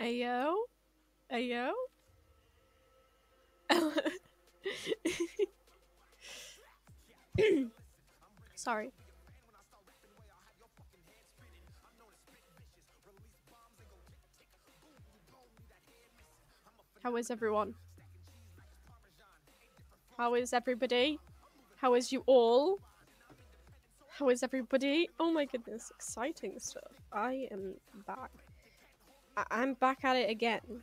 Ayo? Ayo? Sorry. How is everyone? How is everybody? How is you all? How is everybody? Oh my goodness, exciting stuff. I am back. I'm back at it again.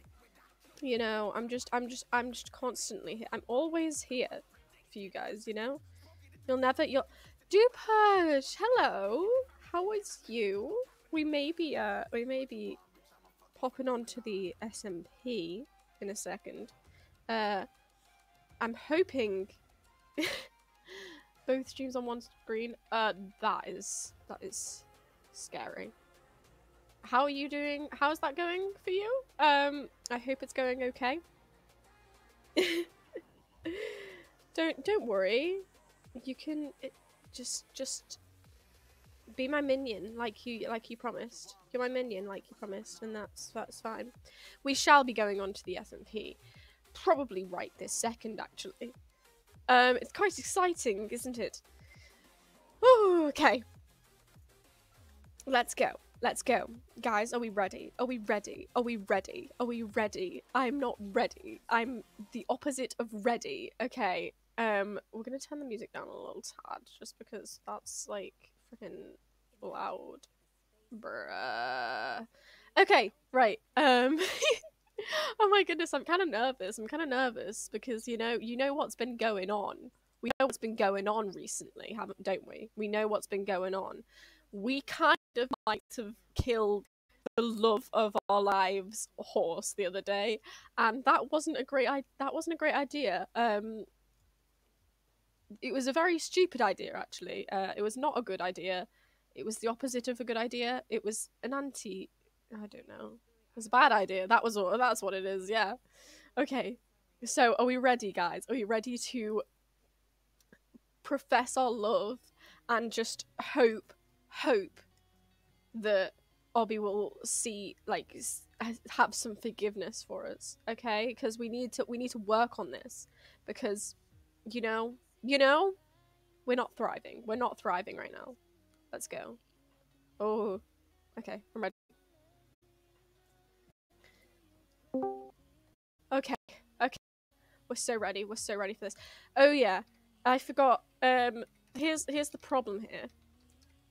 You know, I'm just, I'm just, I'm just constantly. I'm always here for you guys, you know? You'll never, you'll. Dupush! Hello! How is you? We may be, uh, we may be popping onto the SMP in a second. Uh, I'm hoping both streams on one screen. Uh, that is that is scary. How are you doing? How's that going for you? Um, I hope it's going okay. don't don't worry. You can it, just just be my minion like you like you promised. You're my minion like you promised, and that's that's fine. We shall be going on to the SMP, probably right this second actually. Um, it's quite exciting, isn't it? Ooh, okay. Let's go. Let's go. Guys, are we ready? Are we ready? Are we ready? Are we ready? I'm not ready. I'm the opposite of ready. Okay. Um, we're gonna turn the music down a little tad, just because that's like freaking loud. Bruh. Okay, right. Um Oh my goodness, I'm kind of nervous. I'm kind of nervous because you know, you know what's been going on. We know what's been going on recently, haven't don't we? We know what's been going on. We kind of might have killed the love of our lives horse the other day, and that wasn't a great I- that wasn't a great idea. Um it was a very stupid idea actually. Uh it was not a good idea. It was the opposite of a good idea. It was an anti I don't know. It was a bad idea. That was all. That's what it is. Yeah. Okay. So, are we ready, guys? Are we ready to profess our love and just hope, hope that Obbie will see, like, have some forgiveness for us? Okay, because we need to. We need to work on this because, you know, you know, we're not thriving. We're not thriving right now. Let's go. Oh, okay. I'm ready. Okay, okay. We're so ready. We're so ready for this. Oh yeah, I forgot. Um, here's here's the problem here.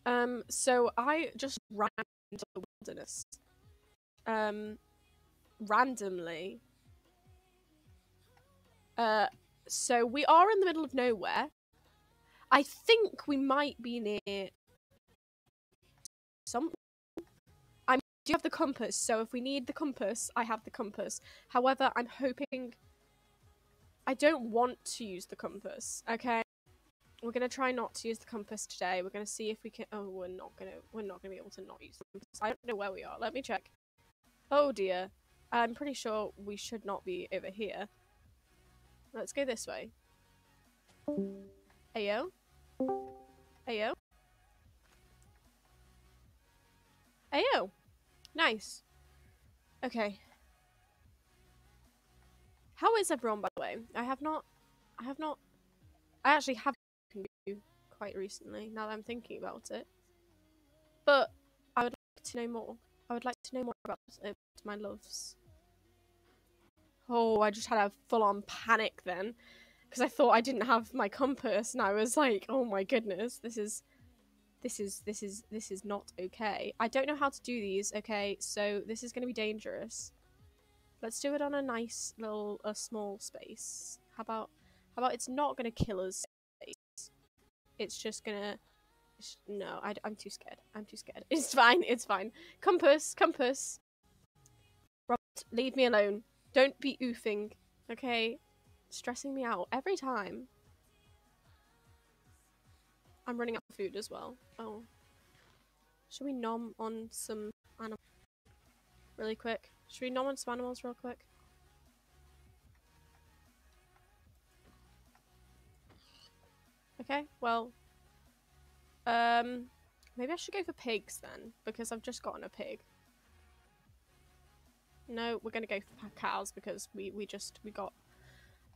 Um, so I just ran into the wilderness. Um, randomly. Uh, so we are in the middle of nowhere. I think we might be near some I do have the compass, so if we need the compass, I have the compass. However, I'm hoping I don't want to use the compass, okay? We're gonna try not to use the compass today. We're gonna see if we can oh we're not gonna we're not gonna be able to not use the compass. I don't know where we are. Let me check. Oh dear. I'm pretty sure we should not be over here. Let's go this way. Ayo? Ayo? Ayo! Nice. Okay. How is everyone, by the way? I have not. I have not. I actually have quite recently. Now that I'm thinking about it, but I would like to know more. I would like to know more about my loves. Oh, I just had a full-on panic then, because I thought I didn't have my compass, and I was like, "Oh my goodness, this is." this is this is this is not okay. I don't know how to do these, okay? So this is going to be dangerous. Let's do it on a nice little a small space. How about how about it's not going to kill us. It's just to no, I, am too scared. I'm too scared. It's fine. It's fine. Compass, compass. Robert, leave me alone. Don't be oofing, okay? Stressing me out every time. I'm running out of food as well. Oh. Should we nom on some animals really quick? Should we nom on some animals real quick? Okay, well. Um, maybe I should go for pigs then, because I've just gotten a pig. No, we're gonna go for cows because we we just we got.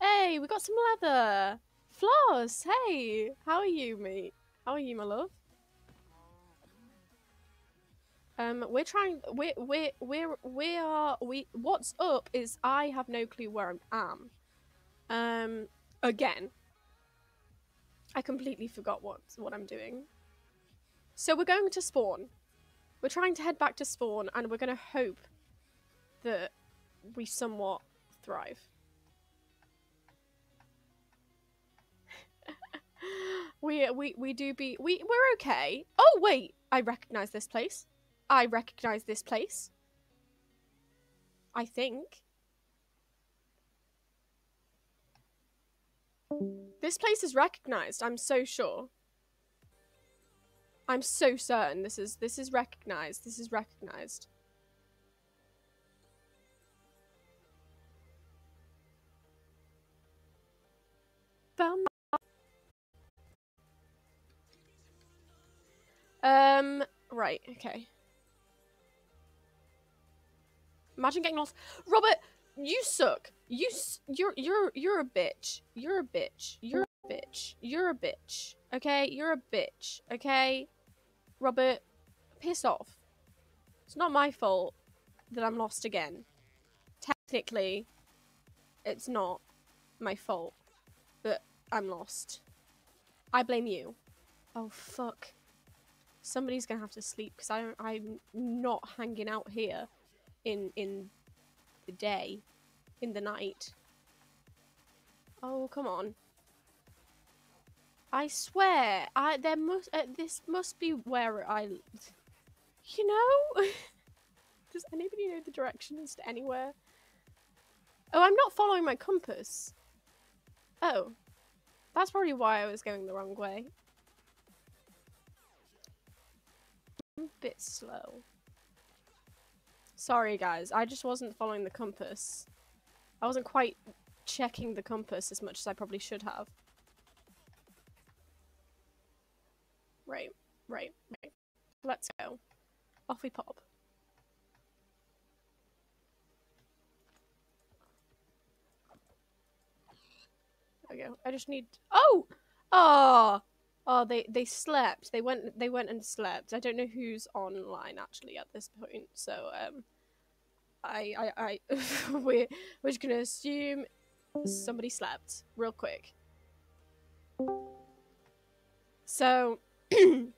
Hey, we got some leather. Floss. Hey, how are you, mate? How are you, my love? Um, we're trying. We're we're we're we are we. What's up is I have no clue where I am. Um, again. I completely forgot what what I'm doing. So we're going to spawn. We're trying to head back to spawn, and we're going to hope that we somewhat thrive. we we we do be we we're okay. Oh wait, I recognize this place. I recognize this place. I think. This place is recognized. I'm so sure. I'm so certain this is this is recognized. This is recognized. Um, right, okay. Imagine getting lost. Robert, you suck. You you're you're you're a bitch. You're a bitch. You're a bitch. You're a bitch. Okay? You're a bitch. Okay? Robert, piss off. It's not my fault that I'm lost again. Technically, it's not my fault that I'm lost. I blame you. Oh fuck. Somebody's gonna have to sleep because I I'm not hanging out here in in the day, in the night. Oh come on. I swear, I there must uh, this must be where I, you know. Does anybody know the directions to anywhere? Oh, I'm not following my compass. Oh, that's probably why I was going the wrong way. I'm a bit slow. Sorry guys, I just wasn't following the compass. I wasn't quite checking the compass as much as I probably should have. Right, right, right. Let's go. Off we pop. There we go. I just need. Oh, oh, oh! They they slept. They went. They went and slept. I don't know who's online actually at this point. So um, I I I we're we're just gonna assume somebody slept real quick. So.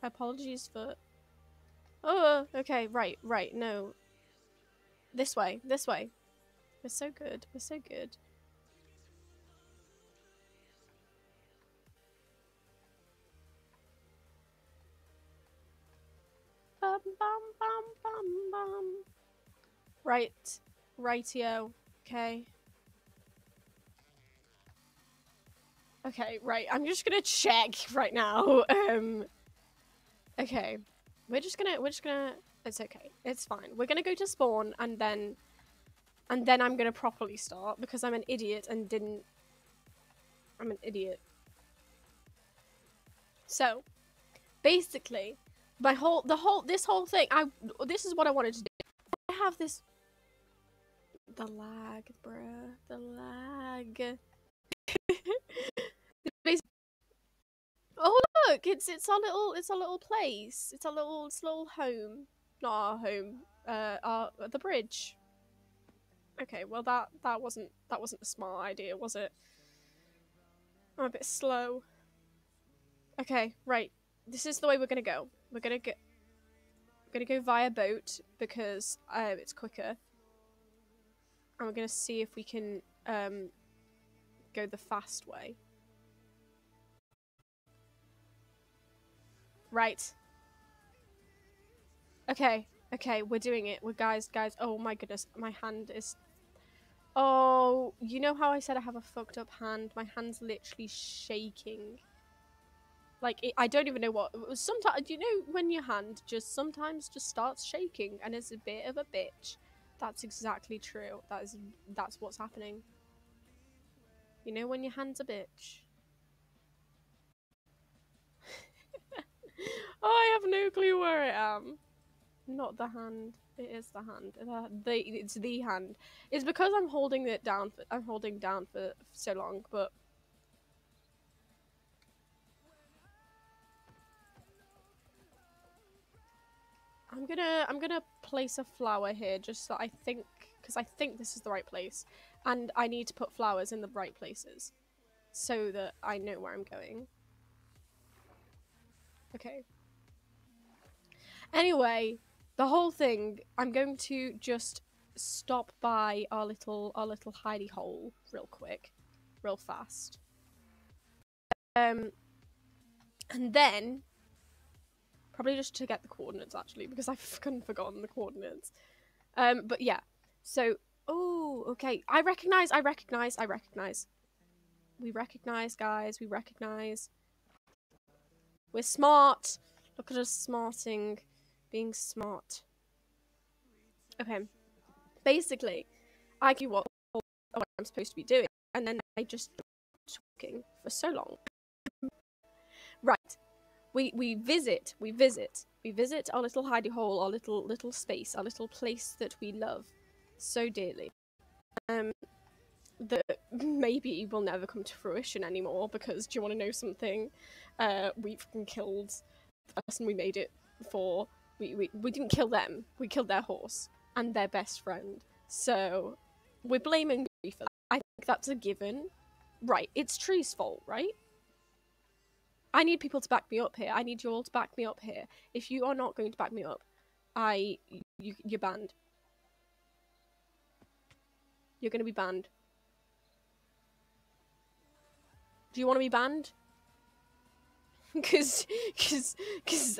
Apologies for Oh, okay, right, right, no. This way, this way. We're so good, we're so good. Bum, bum, bum, bum, bum. Right, rightio, okay. Okay, right, I'm just gonna check right now. Um, okay. We're just gonna, we're just gonna, it's okay. It's fine. We're gonna go to spawn and then, and then I'm gonna properly start because I'm an idiot and didn't, I'm an idiot. So, basically, my whole, the whole, this whole thing, I, this is what I wanted to do. I have this, the lag, bruh, the lag. Oh look, it's it's our little it's our little place. It's our little it's a little home. Not our home. Uh our the bridge. Okay, well that that wasn't that wasn't a smart idea, was it? I'm a bit slow. Okay, right. This is the way we're gonna go. We're gonna go we're gonna go via boat because uh, it's quicker. And we're gonna see if we can um go the fast way. Right. Okay. Okay, we're doing it. We're guys, guys. Oh my goodness, my hand is. Oh, you know how I said I have a fucked up hand? My hand's literally shaking. Like it, I don't even know what. Sometimes you know when your hand just sometimes just starts shaking and it's a bit of a bitch. That's exactly true. That is that's what's happening. You know when your hand's a bitch. oh, I have no clue where I am. Not the hand. It is the hand. The, the it's the hand. It's because I'm holding it down. For, I'm holding down for so long, but I'm gonna I'm gonna place a flower here just so I think because I think this is the right place, and I need to put flowers in the right places, so that I know where I'm going. Okay. Anyway, the whole thing, I'm going to just stop by our little our little hidey hole real quick, real fast. Um, and then probably just to get the coordinates actually because I've fucking forgotten the coordinates. Um, but yeah, so oh okay, I recognize, I recognize, I recognize. We recognize, guys. We recognize. We're smart. Look at us smarting being smart. Okay. Basically, I do what, what I'm supposed to be doing, and then I just talking for so long. right. We we visit, we visit, we visit our little hidey hole, our little little space, our little place that we love so dearly. Um that maybe will never come to fruition anymore because do you want to know something? Uh, we fucking killed the person we made it for we, we, we didn't kill them. We killed their horse and their best friend. So we're blaming Tree for that. I think that's a given. Right, it's Tree's fault, right? I need people to back me up here. I need you all to back me up here. If you are not going to back me up, I you you're banned. You're going to be banned. Do you want to be banned? Because, because, because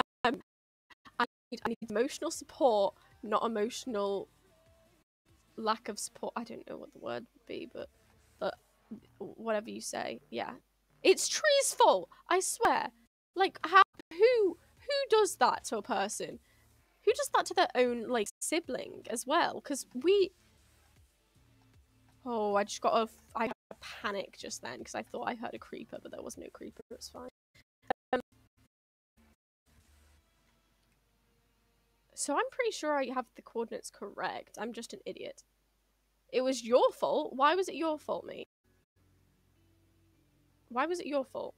need, I need emotional support, not emotional lack of support. I don't know what the word would be, but but whatever you say, yeah. It's Tree's fault. I swear. Like how who who does that to a person? Who does that to their own like sibling as well? Because we. Oh, I just got a. I had a panic just then because I thought I heard a creeper, but there was no creeper. It's fine. So I'm pretty sure I have the coordinates correct. I'm just an idiot. It was your fault? Why was it your fault, mate? Why was it your fault?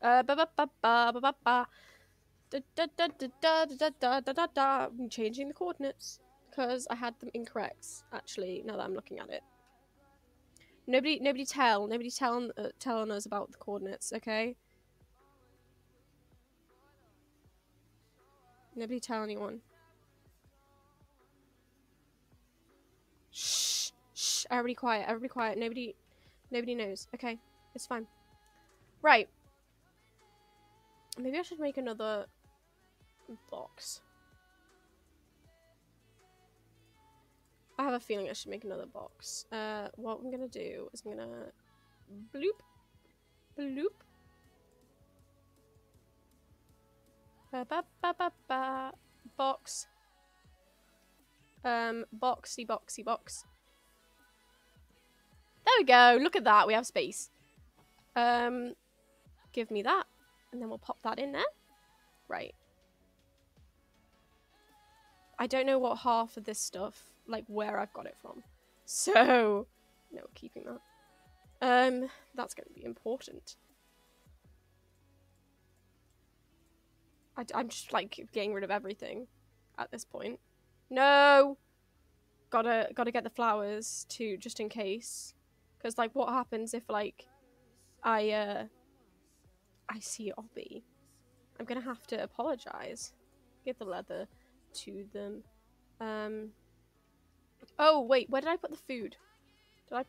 Uh, ba ba ba ba ba ba. Da da da da da da da da da. I'm changing the coordinates because I had them incorrect. Actually, now that I'm looking at it. Nobody, nobody tell, nobody tell, uh, telling us about the coordinates, okay? Nobody tell anyone. Shh, shh, everybody quiet, everybody quiet. Nobody, nobody knows. Okay, it's fine. Right. Maybe I should make another box. I have a feeling I should make another box. Uh, what I'm gonna do is I'm gonna bloop, bloop, Ba, ba, ba, ba. Box. Um, boxy, boxy, box. There we go. Look at that. We have space. Um, give me that. And then we'll pop that in there. Right. I don't know what half of this stuff, like where I've got it from. So, no, keeping that. Um, that's going to be important. I, I'm just like getting rid of everything at this point. No! Gotta, gotta get the flowers too, just in case. Because like what happens if like I, uh, I see Obbie? I'm gonna have to apologize. Give the leather to them. Um. Oh wait, where did I put the food? Did I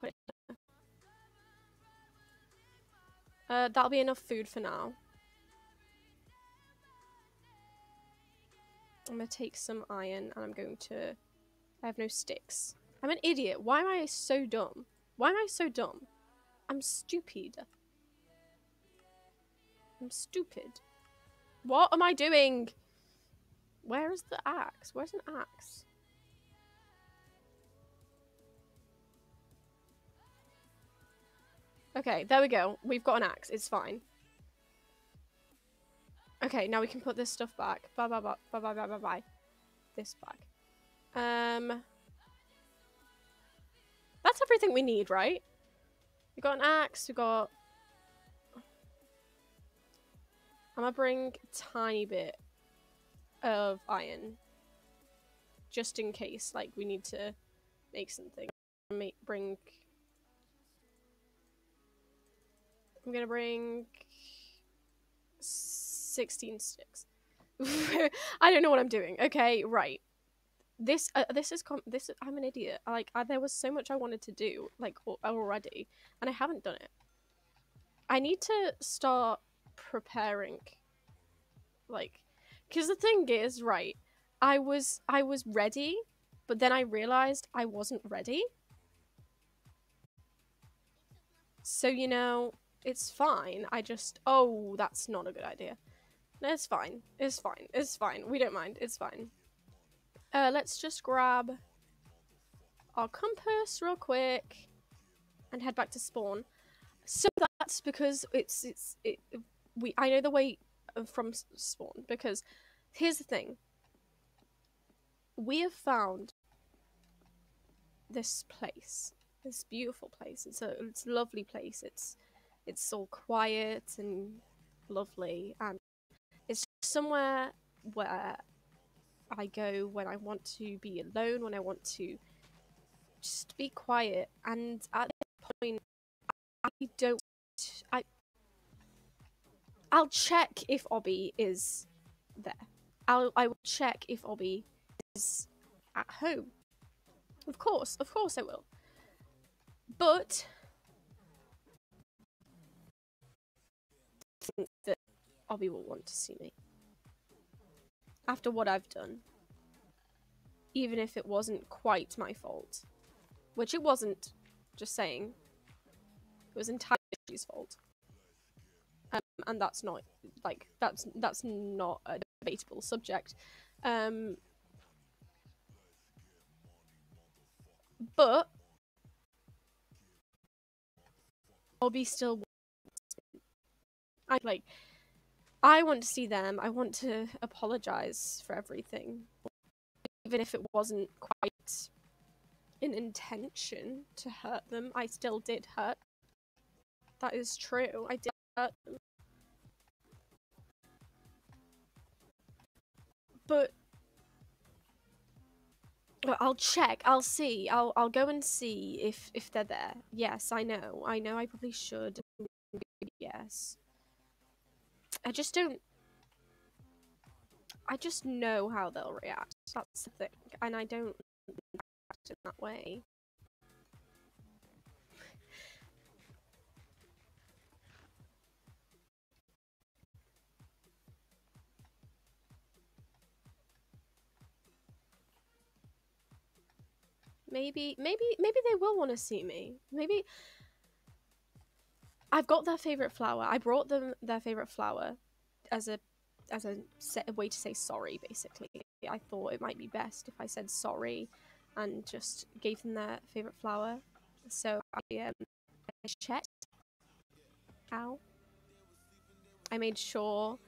put it? Uh, that'll be enough food for now. I'm gonna take some iron and I'm going to... I have no sticks. I'm an idiot. Why am I so dumb? Why am I so dumb? I'm stupid. I'm stupid. What am I doing? Where is the axe? Where's an axe? Okay, there we go. We've got an axe. It's fine. Okay, now we can put this stuff back. Bye bye bye bye bye bye bye bye. This back. Um, that's everything we need, right? We got an axe. We got. I'm gonna bring a tiny bit of iron, just in case, like we need to make something. Make bring. I'm gonna bring 16 sticks. I don't know what I'm doing. Okay, right. This uh, this is com- this I'm an idiot. Like I, there was so much I wanted to do like al- already and I haven't done it. I need to start preparing like cuz the thing is, right, I was I was ready, but then I realized I wasn't ready. So, you know, it's fine. I just oh, that's not a good idea. It's fine. It's fine. It's fine. We don't mind. It's fine. Uh, let's just grab our compass real quick and head back to spawn. So that's because it's it's it, we I know the way from spawn because here's the thing. We have found this place, this beautiful place. It's a it's a lovely place. It's it's all quiet and lovely and somewhere where I go when I want to be alone, when I want to just be quiet. And at this point, I don't. I. I'll check if Obbie is there. I'll. I will check if Obbie is at home. Of course, of course, I will. But I think that Obbie will want to see me after what I've done. Even if it wasn't quite my fault. Which it wasn't, just saying. It was entirely Tree's fault. Um, and that's not like that's that's not a debatable subject. Um but I'll be still I like I want to see them. I want to apologize for everything. Even if it wasn't quite an intention to hurt them, I still did hurt. That is true. I did hurt them. But I'll check. I'll see. I'll I'll go and see if if they're there. Yes, I know. I know I probably should. Yes. I just don't. I just know how they'll react. That's the thing, and I don't act in that way. Maybe, maybe, maybe they will want to see me. Maybe I've got their favorite flower. I brought them their favorite flower as a as a, set, a way to say sorry. Basically, I thought it might be best if I said sorry and just gave them their favorite flower. So I um checked. Ow. I made sure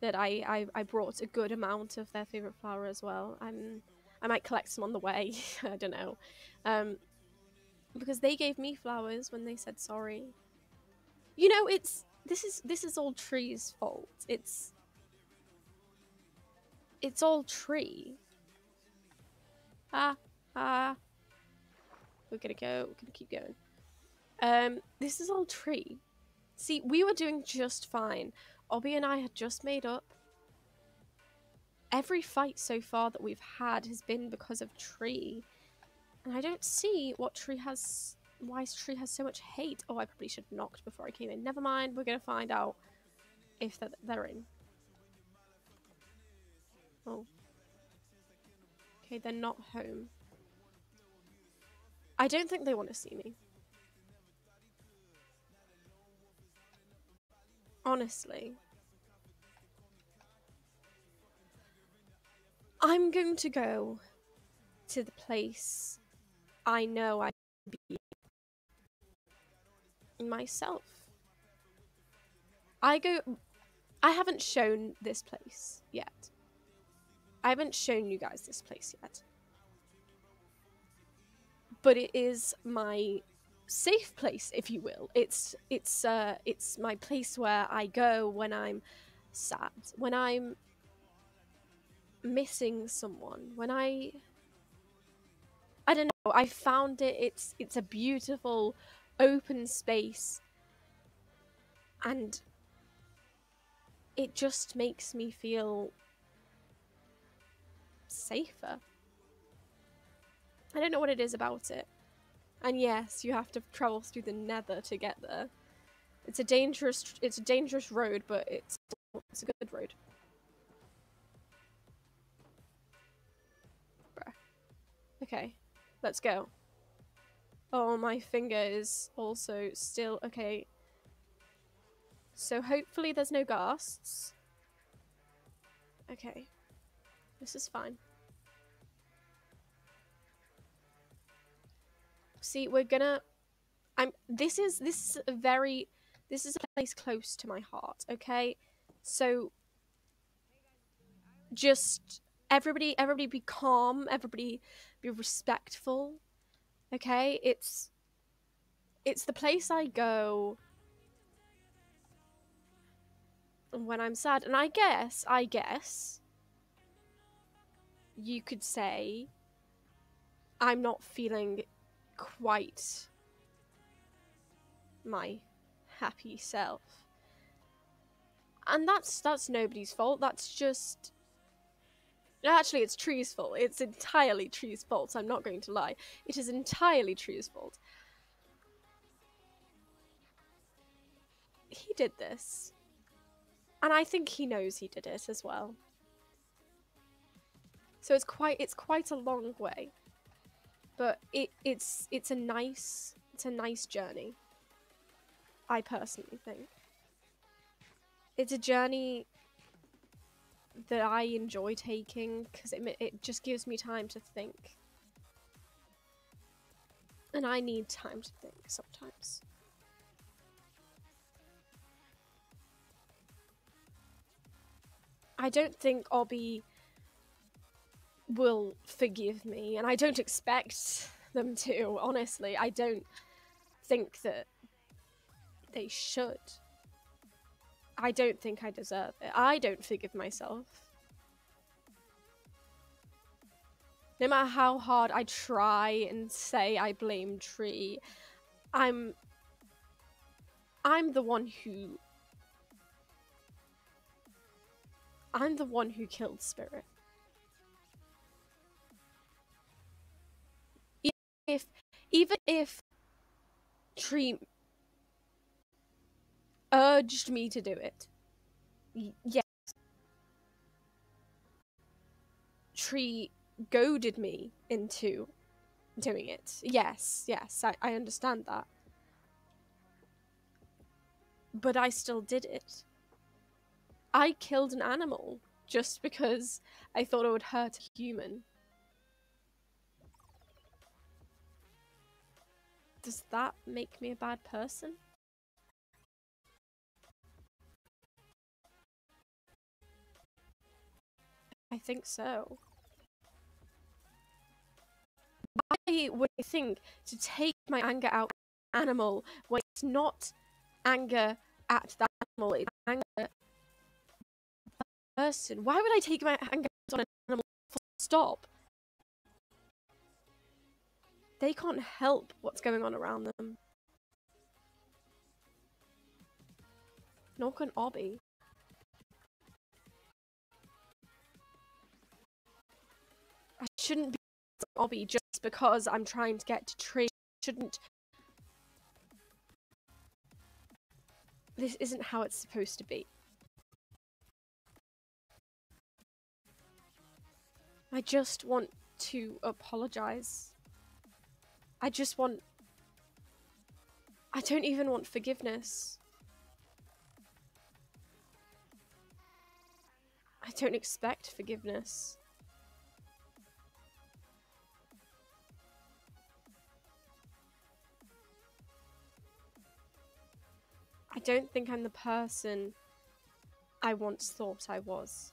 that I, I I brought a good amount of their favorite flower as well. I'm I might collect some on the way. I don't know. Um, because they gave me flowers when they said sorry. You know, it's this is this is all tree's fault. It's it's all tree. Ah ah. We're gonna go. We're gonna keep going. Um, this is all tree. See, we were doing just fine. Obbie and I had just made up. Every fight so far that we've had has been because of Tree. And I don't see what Tree has. Why Tree has so much hate. Oh, I probably should have knocked before I came in. Never mind, we're going to find out if they're, they're in. Oh. Okay, they're not home. I don't think they want to see me. Honestly. I'm going to go to the place I know I can be. Myself. I go. I haven't shown this place yet. I haven't shown you guys this place yet. But it is my safe place, if you will. It's it's uh it's my place where I go when I'm sad, when I'm missing someone, when I I don't know, I found it it's it's a beautiful open space and it just makes me feel safer. I don't know what it is about it. And yes, you have to travel through the nether to get there. It's a dangerous it's a dangerous road, but it's it's a good road. Bruh. Okay, let's go. Oh, my finger is also still okay. So hopefully there's no ghasts. Okay. This is fine. See, we're gonna I'm this is this is a very this is a place close to my heart, okay? So just everybody everybody be calm, everybody be respectful. Okay? It's it's the place I go when I'm sad. And I guess, I guess, you could say I'm not feeling quite my happy self. And that's that's nobody's fault. That's just Actually, it's Tree's fault. It's entirely Tree's fault. I'm not going to lie. It is entirely Tree's fault. He did this. And I think he knows he did it as well. So it's quite it's quite a long way. But it it's it's a nice it's a nice journey. I personally think. It's a journey that I enjoy taking because it, it just gives me time to think. And I need time to think sometimes. I don't think Obbie will forgive me, and I don't expect them to, honestly. I don't think that they should. I don't think I deserve it. I don't forgive myself. No matter how hard I try and say I blame Tree, I'm I'm the one who I'm the one who killed Spirit. If even if Tree urged me to do it, yes. Tree goaded me into doing it. Yes, yes, I, I understand that. But I still did it. I killed an animal just because I thought it would hurt a human. Does that make me a bad person? I think so. Why would I think to take my anger out on an animal when it's not anger at that animal, it's anger at person. Why would I take my anger on an animal stop? They can't help what's going on around them. Nor can Obbie. Shouldn't be Obbie just because I'm trying to get to tree. Shouldn't. This isn't how it's supposed to be. I just want to apologize. I just want. I don't even want forgiveness. I don't expect forgiveness. Don't think I'm the person I once thought I was.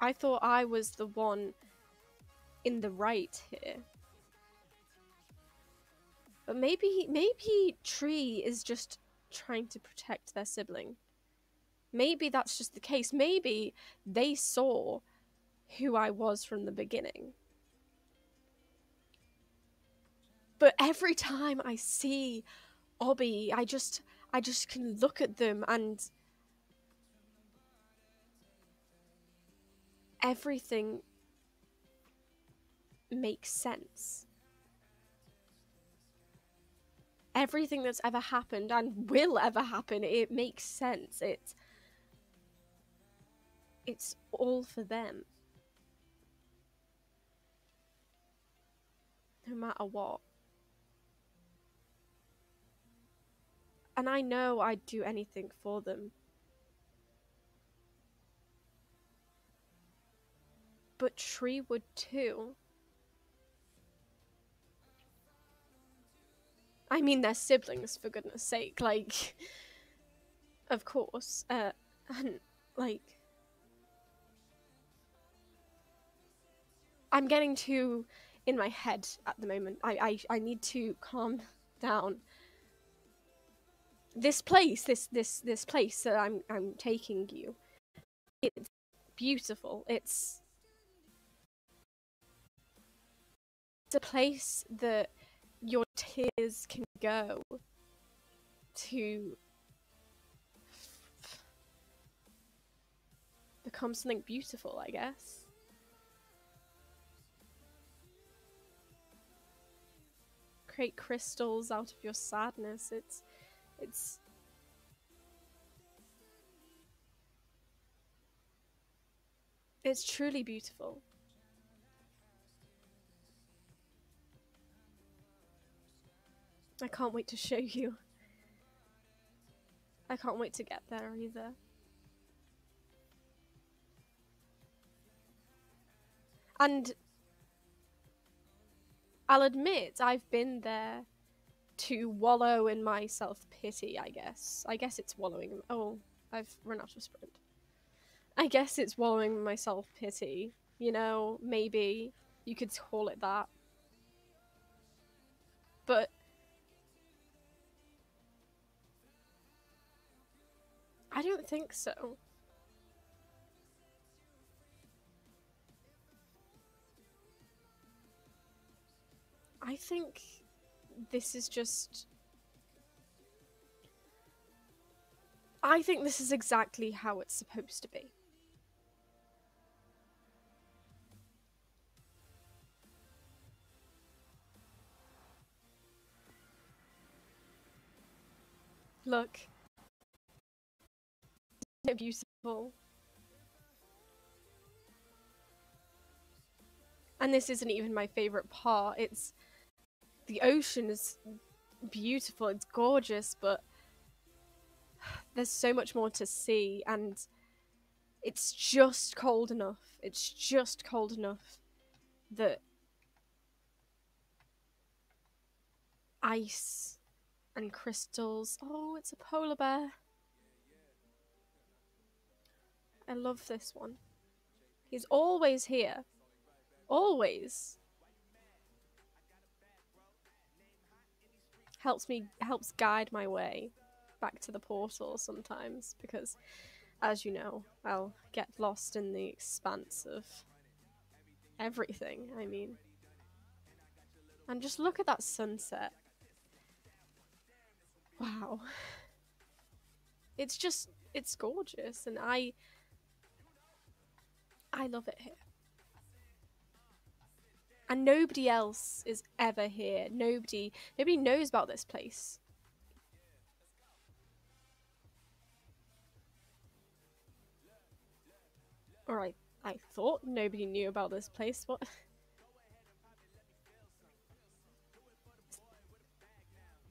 I thought I was the one in the right here. But maybe maybe Tree is just trying to protect their sibling. Maybe that's just the case. Maybe they saw who I was from the beginning. But every time I see Obbie, I just I just can look at them and everything makes sense. Everything that's ever happened and will ever happen, it makes sense. It's it's all for them. No matter what. And I know I'd do anything for them. But Tree would too. I mean, they're siblings, for goodness sake. Like, of course. Uh, and, like, I'm getting too in my head at the moment. I, I, I need to calm down this place, this this this place that I'm I'm taking you, it's beautiful. It's it's a place that your tears can go to become something beautiful, I guess. Create crystals out of your sadness. It's it's it's truly beautiful. I can't wait to show you. I can't wait to get there either. And I'll admit I've been there to wallow in my self pity, I guess. I guess it's wallowing. Oh, I've run out of sprint. I guess it's wallowing in my self pity. You know, maybe you could call it that. But I don't think so. I think this is just. I think this is exactly how it's supposed to be. Look. Beautiful? And this isn't even my favorite part. It's the ocean is beautiful, it's gorgeous, but there's so much more to see and it's just cold enough. It's just cold enough that ice and crystals. Oh, it's a polar bear. I love this one. He's always here. Always. Helps me helps guide my way back to the portal sometimes because as you know I'll get lost in the expanse of everything I mean. And just look at that sunset. Wow. It's just it's gorgeous and I I love it here and nobody else is ever here. Nobody, nobody knows about this place. Alright, I thought nobody knew about this place. What?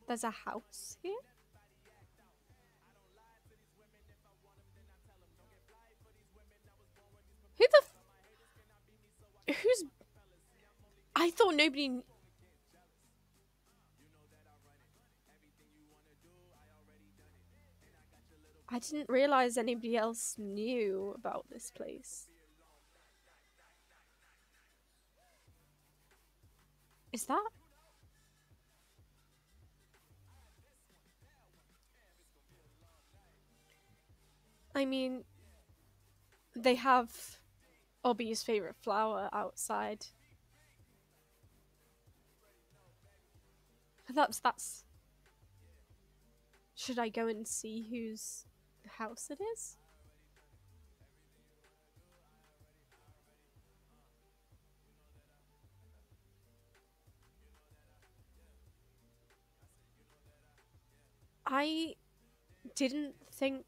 There's a house here? Who the Who's I thought nobody. I didn't realize anybody else knew about this place. Is that? I mean, they have Obbie's favorite flower outside. That's that's. Should I go and see whose house it is? I didn't think.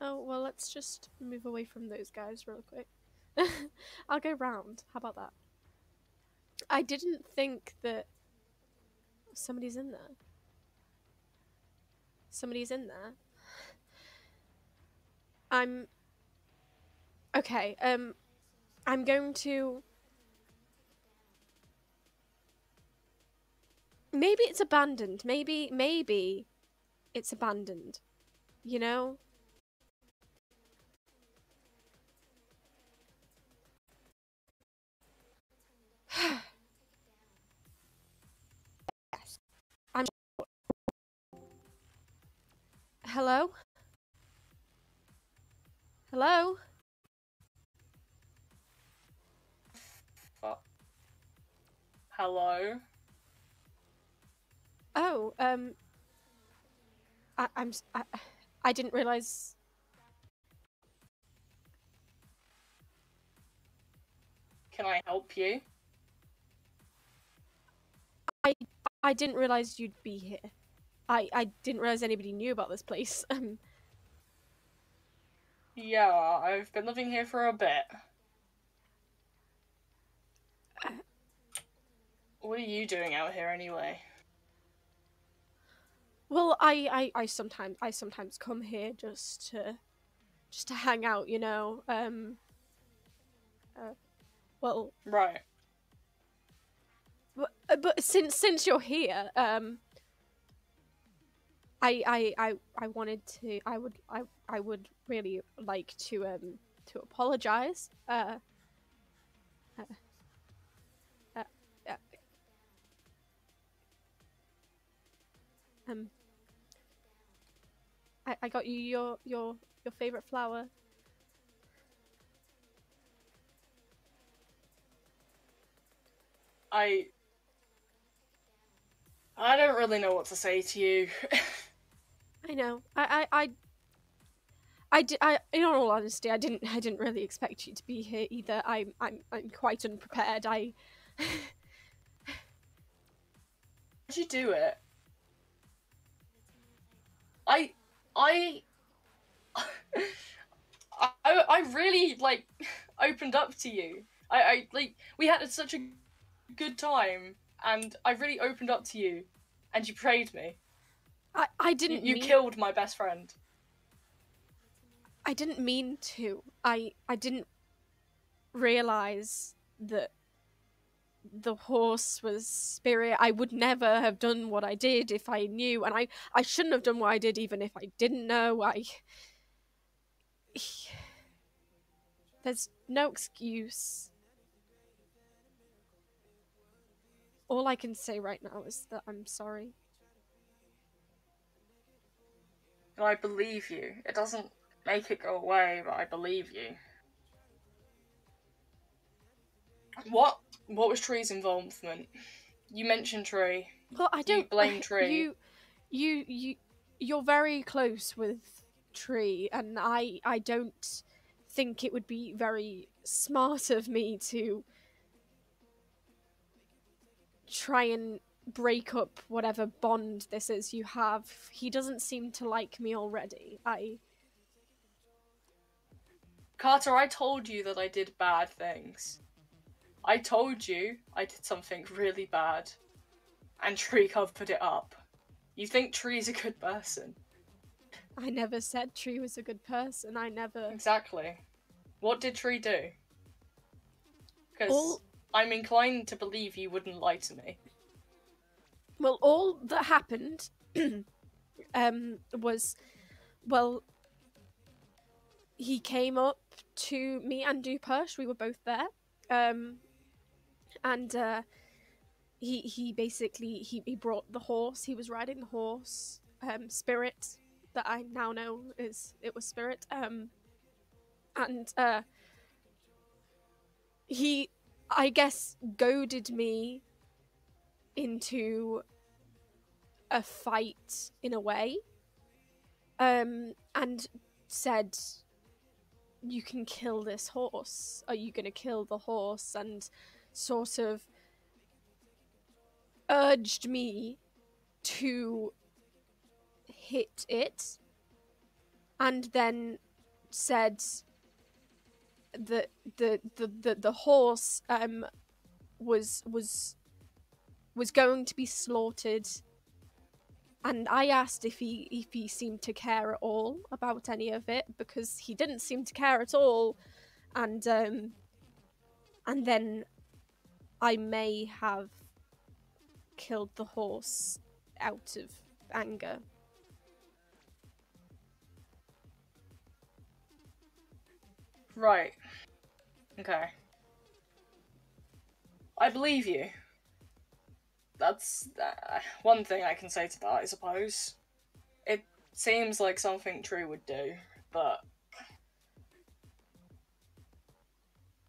Oh, well, let's just move away from those guys real quick. I'll go round. How about that? I didn't think that somebody's in there. Somebody's in there. I'm okay. Um, I'm going to. Maybe it's abandoned. Maybe, maybe it's abandoned. You know? Hello? Hello? Fuck. Hello? Oh, um. I, I'm. I, I didn't realize. Can I help you? I, I didn't realize you'd be here. I, I didn't realize anybody knew about this place. Um, Yeah, I've been living here for a bit. What are you doing out here anyway? well, I, I, I sometimes I sometimes come here just to just to hang out, you know. Um. Uh, well, Right. but, uh, but since since you're here, um. I, I, I, I wanted to. I would. I, I would really like to um to apologize. Uh. uh, uh, uh, um. I, I got you your your your favorite flower. I. I don't really know what to say to you. I know. I, I, I, I, di- I, in all honesty, I didn't, I didn't really expect you to be here either. I'm, I'm, I'm quite unprepared. I, How'd you do it? I. I. I, I really, like, opened up to you. I, I, like, we had such a good time, and I really opened up to you, and you prayed me. I, I didn't. you mean, killed my best friend. I didn't mean to. I, I didn't realize that the horse was spirit. I would never have done what I did if I knew, and I, I shouldn't have done what I did even if I didn't know. I. There's no excuse. All I can say right now is that I'm sorry. And I believe you. It doesn't make it go away, but I believe you. What what was Tree's involvement? You mentioned Tree. Well, I don't blame Tree. You, you, you, you're very close with Tree, and I, I don't think it would be very smart of me to try and break up whatever bond this is you have. He doesn't seem to like me already. I, Carter, I told you that I did bad things. I told you I did something really bad. And Tree covered it up. You think Tree's a good person? I never said Tree was a good person. I never. Exactly. What did Tree do? Because All- I'm inclined to believe you wouldn't lie to me. Well, all that happened um, was, well, he came up to me and Dupush. We were both there, um, and uh, he he basically he, he brought the horse. He was riding the horse, um, Spirit, that I now know is it was Spirit. Um, and uh, he, I guess, goaded me into a fight in a way, um, and said, "You can kill this horse. Are you going to kill the horse?" And sort of urged me to hit it, and then said that the the the, the horse um was was was going to be slaughtered and I asked if he if he seemed to care at all about any of it because he didn't seem to care at all and um and then I may have killed the horse out of anger. Right. Okay. I believe you. That's uh, one thing I can say to that, I suppose. It seems like something True would do, but.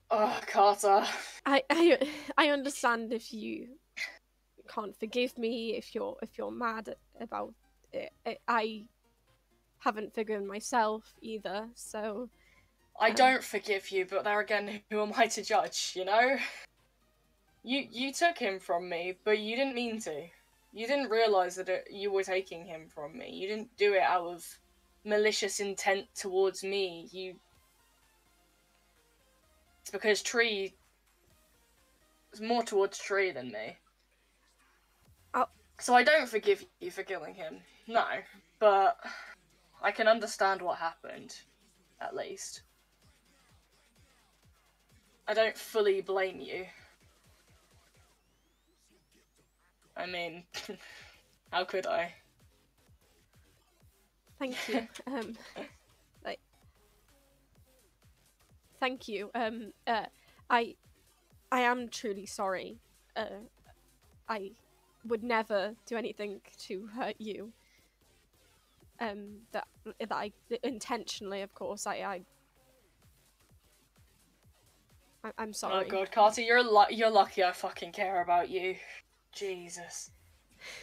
Oh, Carter. I, I I understand if you can't forgive me if you're if you're mad about it. I haven't forgiven myself either, so I don't forgive you, but there again, who am I to judge, you know? You you took him from me, but you didn't mean to. You didn't realize that it, you were taking him from me. You didn't do it out of malicious intent towards me. You It's because Tree is more towards Tree than me. Oh. So I don't forgive you for killing him. No, but I can understand what happened at least. I don't fully blame you. I mean, how could I? Thank you. um, like, thank you. Um, uh, I, I am truly sorry. Uh, I would never do anything to hurt you. Um, that that I intentionally, of course, I, I I- am sorry. Oh god, Carter, you're lu- you're lucky I fucking care about you. Jesus.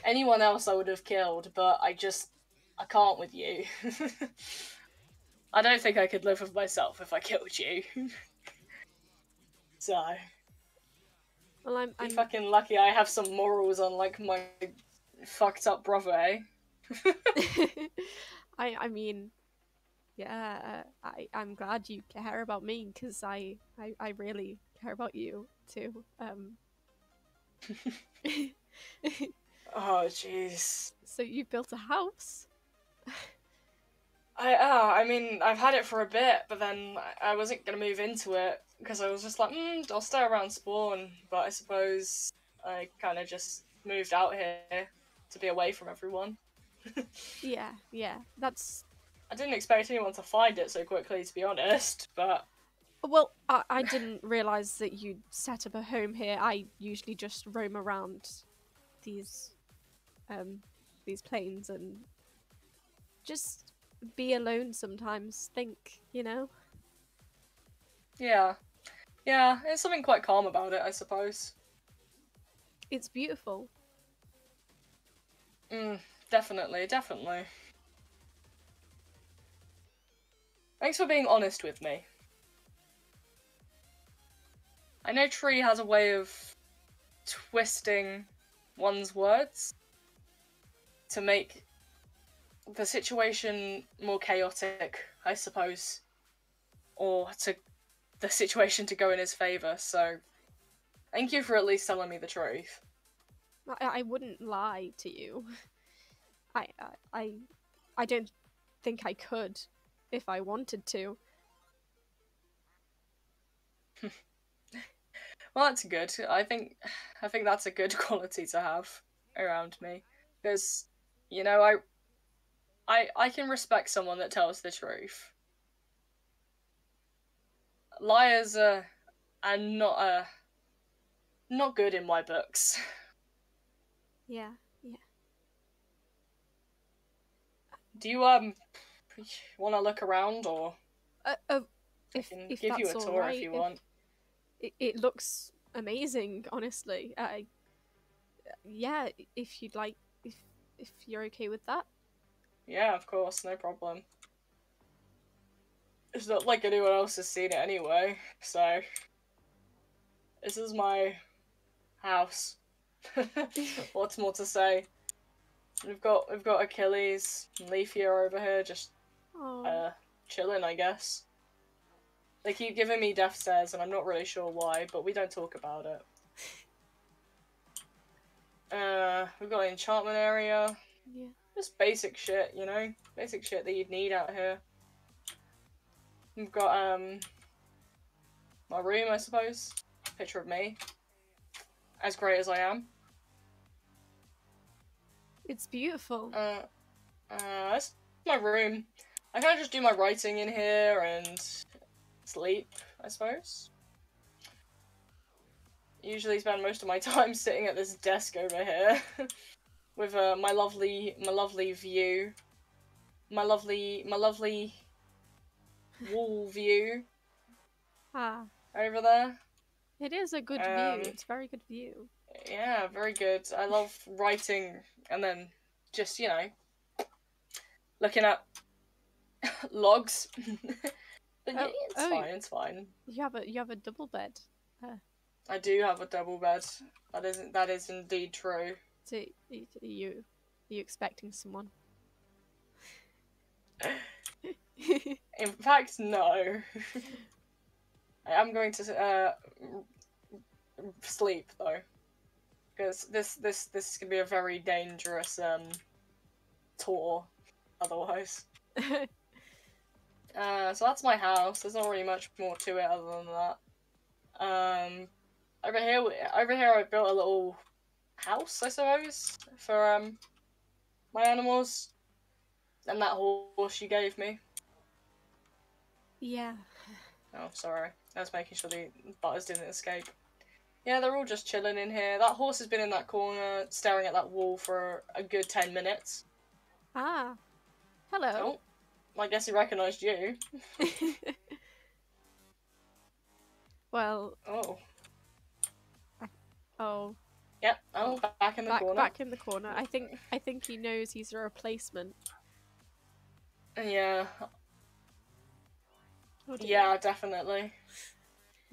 Anyone else I would have killed, but I just I can't with you. I don't think I could live with myself if I killed you. so. Well, I'm, I'm fucking lucky I have some morals on like my fucked up brother, eh? I I mean, yeah, uh, I I'm glad you care about me because I, I I really care about you too. Um. Oh jeez. so you built a house? I uh, I mean I've had it for a bit, but then I wasn't gonna move into it because I was just like, mm, I'll stay around spawn. But I suppose I kind of just moved out here to be away from everyone. yeah, yeah, that's I didn't expect anyone to find it so quickly, to be honest. But well, I, I didn't realize that you'd set up a home here. I usually just roam around these um these plains and just be alone sometimes. Think, you know. yeah, yeah, there's something quite calm about it, I suppose. It's beautiful. Mm, definitely, definitely. Thanks for being honest with me. I know Tree has a way of twisting one's words to make the situation more chaotic, I suppose, or to the situation to go in his favor. So, thank you for at least telling me the truth. I, I wouldn't lie to you. I, I I I don't think I could if I wanted to. Well, that's good. I think I think that's a good quality to have around me because you know I I I can respect someone that tells the truth. Liars are are not uh not good in my books. Yeah, yeah. Do you um want to look around or Uh, uh, I if can if give you a tour alright, if you want? It, it looks amazing, honestly. I, yeah, if you'd like, if if you're okay with that. Yeah, of course, no problem. It's not like anyone else has seen it anyway, so this is my house. What's more to say? We've got we've got Achilles and Leafia over here just uh chilling, I guess. They keep giving me death stares, and I'm not really sure why, but we don't talk about it. Uh, we've got an enchantment area. yeah. Just basic shit, you know? Basic shit that you'd need out here. We've got, um, my room, I suppose. Picture of me. As great as I am. It's beautiful. Uh, uh, that's my room. I kind of just do my writing in here and sleep, I suppose. Usually spend most of my time sitting at this desk over here with uh, my lovely, my lovely view, my lovely, my lovely wall view ah, over there. it is a good Um, view. It's a very good view. Yeah, very good. I love writing and then just, you know, looking at logs. But yeah, Oh, it's oh. fine, it's fine. You have a you have a double bed. I do have a double bed. That isn't that is indeed true. So you are you expecting someone? In fact, no. I am going to uh sleep though. Because this this this is gonna be a very dangerous um tour otherwise. Uh, so that's my house. There's not really much more to it other than that. Um, over here, over here, I built a little house, I suppose, for um my animals, and that horse you gave me. yeah. Oh, sorry. I was making sure the butters didn't escape. Yeah, they're all just chilling in here. That horse has been in that corner, staring at that wall for a good ten minutes. Ah. Hello. Oh, I guess he recognised you. well, Oh, oh, yep. Oh, back in the back corner. back in the corner. I think I think he knows he's a replacement. Yeah, Oh. Yeah, definitely.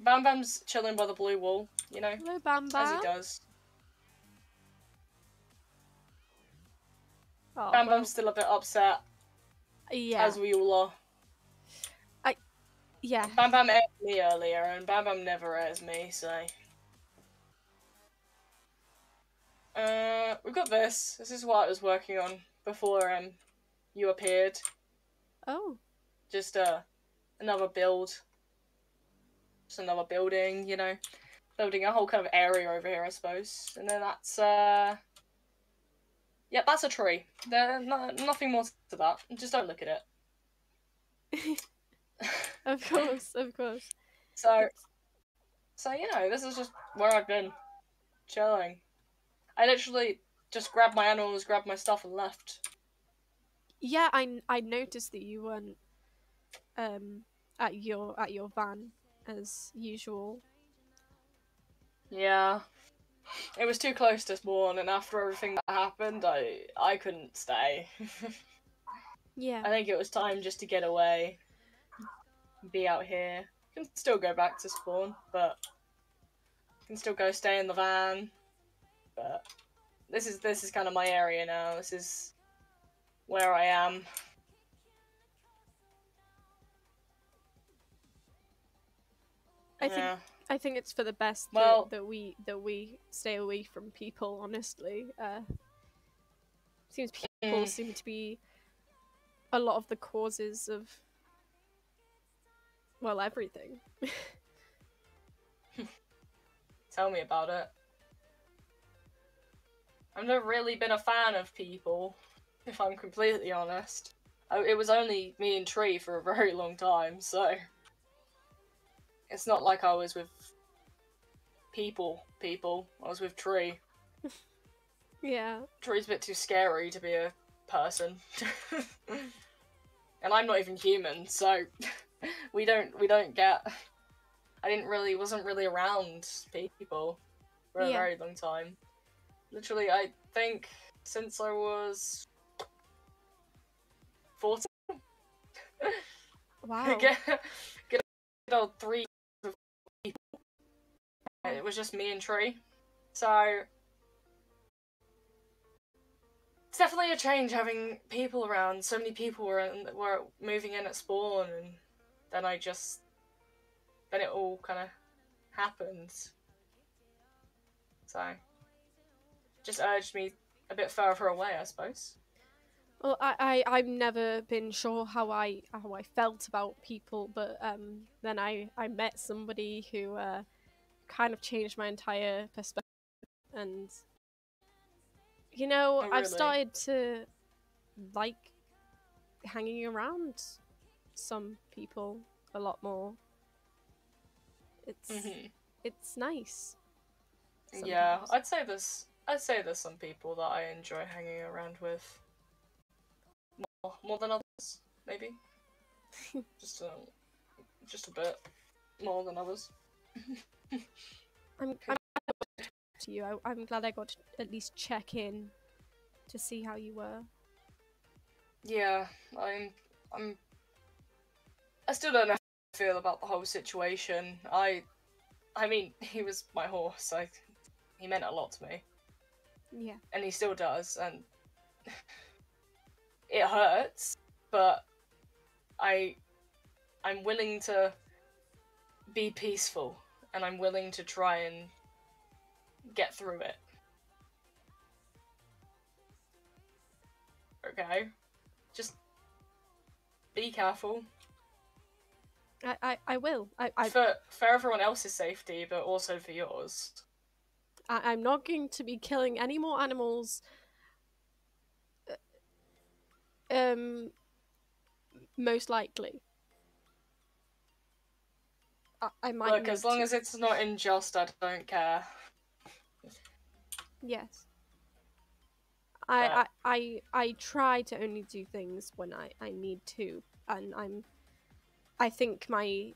Bam Bam's chilling by the blue wall, you know, Hello, Bam Bam. as he does. Oh, Bam well, Bam's still a bit upset, yeah, as we all are. I. Yeah. Bam Bam aired me earlier, and Bam Bam never airs me, so. Uh, we've got this. This is what I was working on before um, you appeared. Oh, Just uh, another build. Just another building, you know. Building a whole kind of area over here, I suppose. And then that's, uh... Yep, that's a tree. There, no, nothing more to that. Just don't look at it. of course, of course. So, so you know, this is just where I've been, chilling. I literally just grabbed my animals, grabbed my stuff, and left. Yeah, I I noticed that you weren't um at your at your van as usual. Yeah, it was too close to spawn, and after everything that happened, I I couldn't stay. Yeah. I think it was time just to get away, be out here. Can still go back to spawn, but can still go stay in the van. But this is this is kind of my area now. This is where I am. I think Yeah. I think it's for the best Well- that, that we that we stay away from people. Honestly, uh, seems people Mm. seem to be a lot of the causes of well everything. Tell me about it. I've never really been a fan of people. if I'm completely honest. I, it was only me and Tree for a very long time, so it's not like I was with people. People, I was with Tree. Yeah. Tree's a bit too scary to be a person, and I'm not even human, so we don't we don't get. I didn't really wasn't really around people for a Yeah. very long time. Literally, I think since I was fourteen. Wow. get get good old Tree. And It was just me and Tree, so it's definitely a change having people around. So many people were in, were moving in at spawn, and then I just then it all kind of happened. So just urged me a bit further away, I suppose. Well, I, I I've never been sure how I how I felt about people, but um, then I I met somebody who uh, kind of changed my entire perspective, and you know Oh, I've started to like hanging around some people a lot more. It's hmm it's nice. Yeah. I'd say there's I'd say there's some people that I enjoy hanging around with more, more than others, maybe. just a just a bit more than others. I'm, I'm glad I got to talk to you. I, I'm glad I got to at least check in to see how you were. Yeah, I'm I'm I still don't know how I feel about the whole situation. I I mean, he was my horse. I he meant a lot to me. Yeah. and he still does and it hurts but i i'm willing to be peaceful and i'm willing to try and get through it okay just be careful I, I, I will. I, I, for for everyone else's safety but also for yours I, I'm not going to be killing any more animals. uh, Um, most likely. I, I might. look as long to- as it's not unjust i don't care Yes. I, I, I, I try to only do things when I, I need to, and I'm. I think my,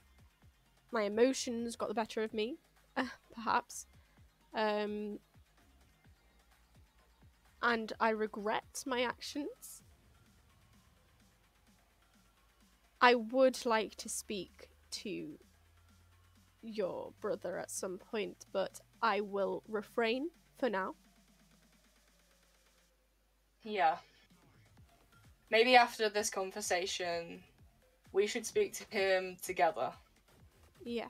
my emotions got the better of me, uh, perhaps, um. And I regret my actions. I would like to speak to your brother at some point, but I will refrain for now. Yeah. Maybe after this conversation, we should speak to him together. Yeah.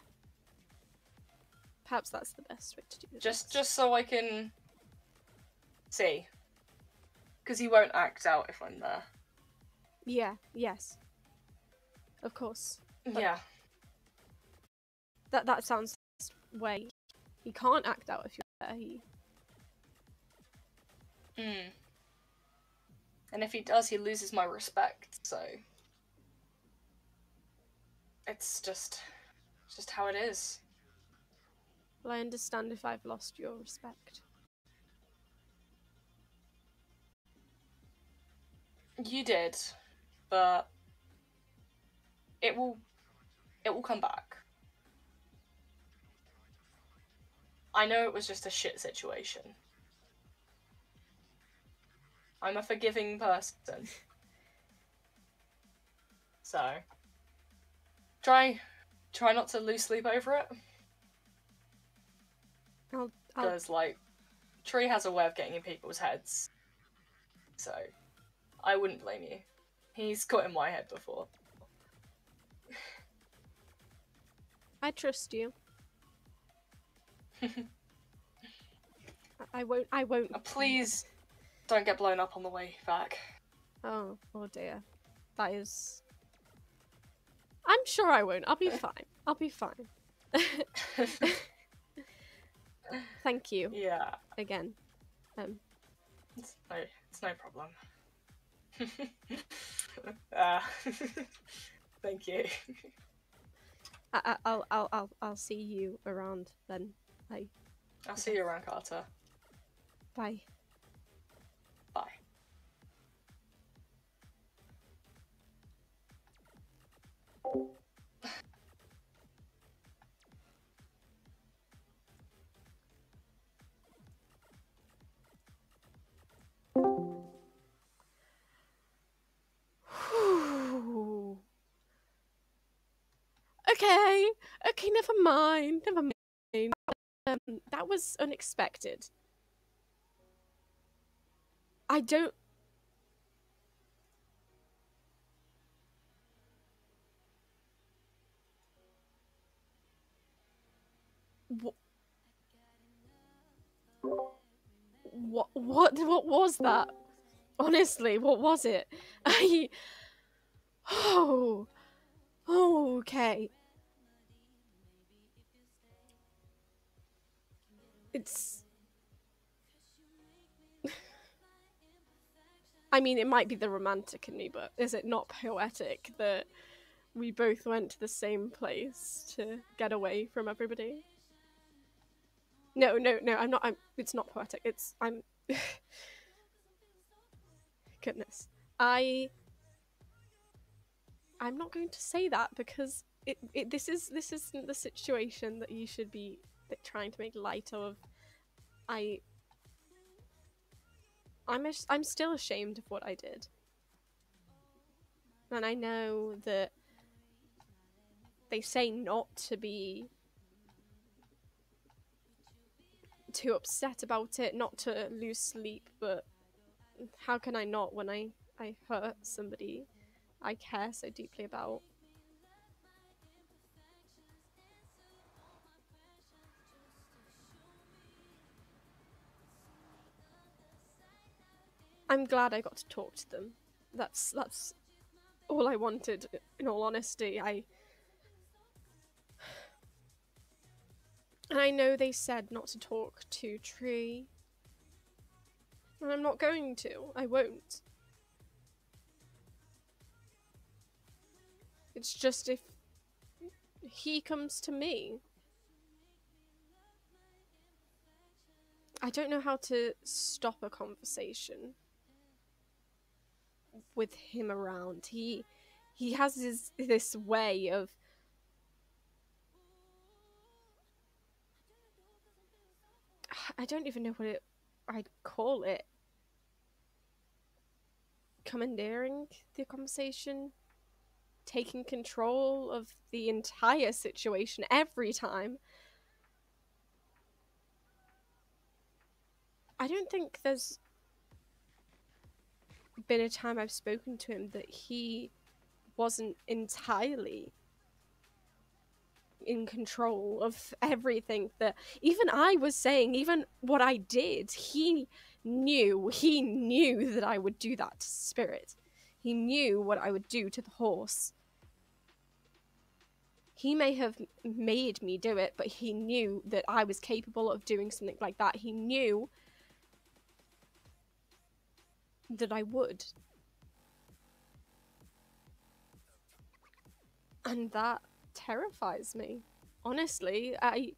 Perhaps that's the best way to do this. Just just so I can see. Because he won't act out if I'm there. Yeah, yes. Of course. But- Yeah. That that sounds the best way. He can't act out if you're there. He Mm. And if he does, he loses my respect, so it's just it's just how it is. well I understand if I've lost your respect. You did, but it will it will come back. I know it was just a shit situation. I'm a forgiving person. So try try not to lose sleep over it. Because like Tree has a way of getting in people's heads. So I wouldn't blame you. He's got in my head before. I trust you. I, won't I won't Uh, Please don't get blown up on the way back. Oh, oh dear. That is I'm sure I won't. I'll be fine. I'll be fine. Thank you yeah, again. Um it's no, it's no problem. uh, thank you. I, I, I'll, I'll, I'll, I'll see you around then. Bye. I'll see you around, Carter. Bye. Bye. Okay, okay, never mind, never mind. Um, that was unexpected. I don't. What? What? What? What was that? Honestly, what was it? I. Oh. Oh, okay. It's. I mean, it might be the romantic in me, but is it not poetic that we both went to the same place to get away from everybody? No, no, no, I'm not. I'm. It's not poetic. It's. I'm. Goodness. I. I'm not going to say that because it, it this is this isn't the situation that you should be trying to make light of. I. I'm ash- I'm still ashamed of what I did, and I know that they say not to be too upset about it, not to lose sleep, but how can I not when I I hurt somebody I care so deeply about? I'm glad I got to talk to them. That's that's all I wanted. In all honesty, I and I know they said not to talk to Tree, and I'm not going to. I won't. It's just if he comes to me. I don't know how to stop a conversation with him around. He he has his this way of I don't even know what it I'd call it. Commandeering the conversation, taking control of the entire situation every time. I don't think there's been a time I've spoken to him that he wasn't entirely in control of everything that even I was saying, even what I did, he knew, he knew that I would do that to Spirit. He knew what I would do to the horse. He may have made me do it, but he knew that I was capable of doing something like that. He knew that I would. And that terrifies me. Honestly, I.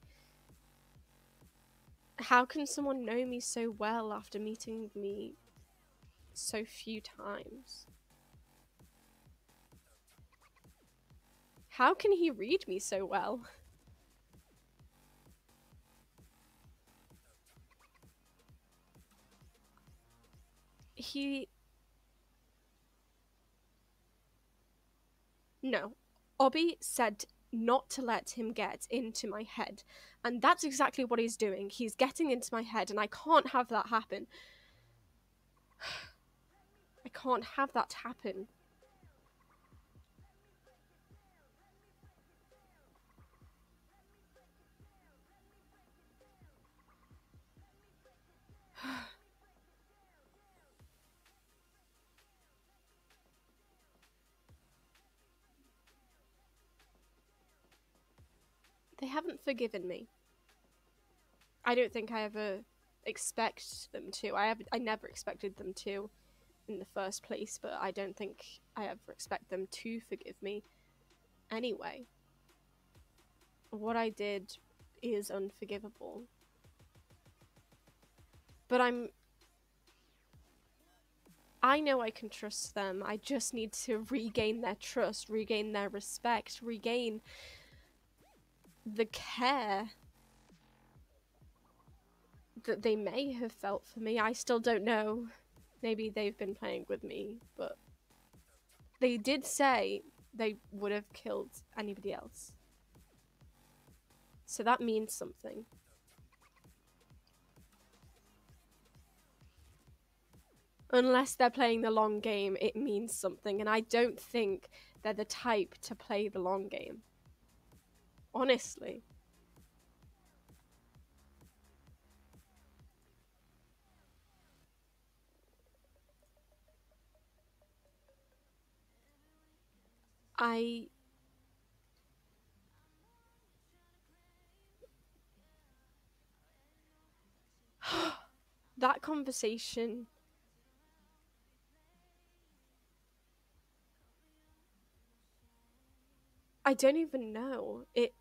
How can someone know me so well after meeting me so few times? How can he read me so well? He. No, Obbie said not to let him get into my head. And that's exactly what he's doing. He's getting into my head, and I can't have that happen. I can't have that happen. They haven't forgiven me. I don't think I ever expect them to. I have I never expected them to. in the first place, but I don't think I ever expect them to forgive me anyway. What I did is unforgivable. But I'm. I know I can trust them. I just need to regain their trust, regain their respect, regain the care that they may have felt for me. I still don't know. Maybe they've been playing with me, but they did say they would have killed anybody else. So that means something. Unless they're playing the long game, it means something, and I don't think they're the type to play the long game. Honestly. I that conversation I don't even know. It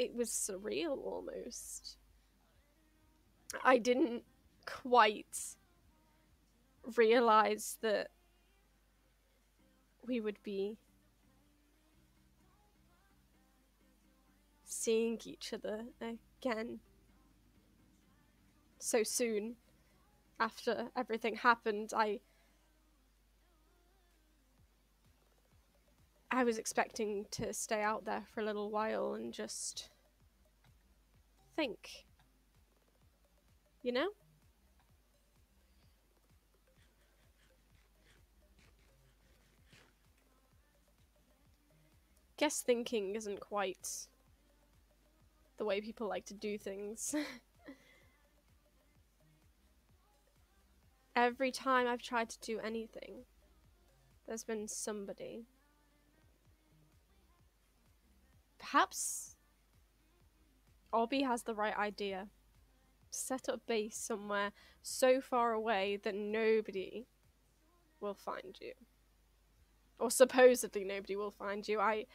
it was surreal almost. I didn't quite realize that we would be seeing each other again so soon after everything happened. I I was expecting to stay out there for a little while and just think. You know? Guess thinking isn't quite the way people like to do things. Every time I've tried to do anything, there's been somebody. Perhaps Obbie has the right idea. Set up base somewhere so far away that nobody will find you. Or supposedly nobody will find you. I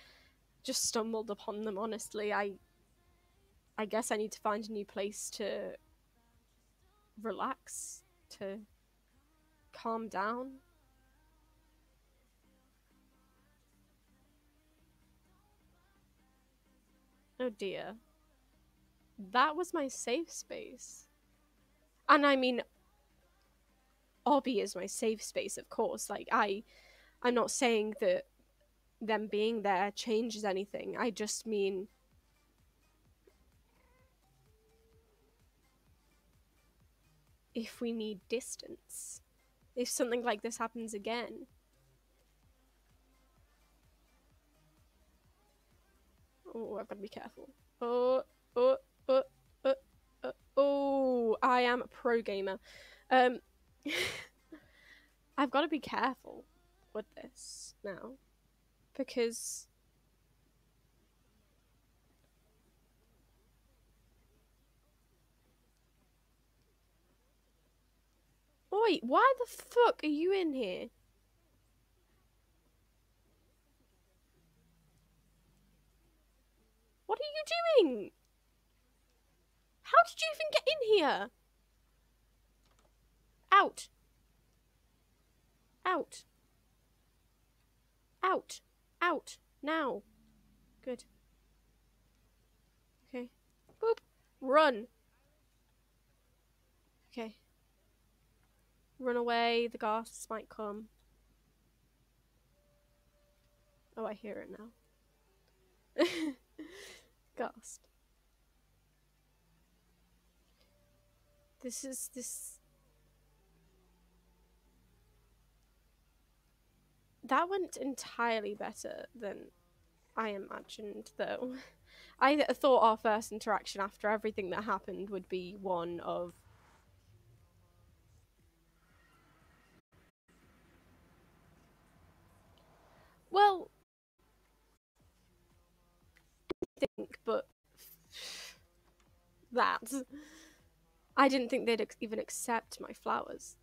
just stumbled upon them, honestly. I I guess I need to find a new place to relax, to calm down. Oh dear. That was my safe space. And I mean, Obbie is my safe space, of course. Like, I, I'm not saying that them being there changes anything. I just mean if we need distance. If something like this happens again. Oh, I've got to be careful. Oh, oh, oh, oh, oh, oh, I am a pro gamer. Um, I've got to be careful with this now. Because Wait, why the fuck are you in here? What are you doing? How did you even get in here? Out. Out. Out. Out. Now. Good. Okay. Boop. Run. Okay. Run away, the ghosts might come. Oh, I hear it now. Ghost. This is this. That went entirely better than I imagined, though. I thought our first interaction after everything that happened would be one of Well, think but that. I didn't think they'd ex even accept my flowers.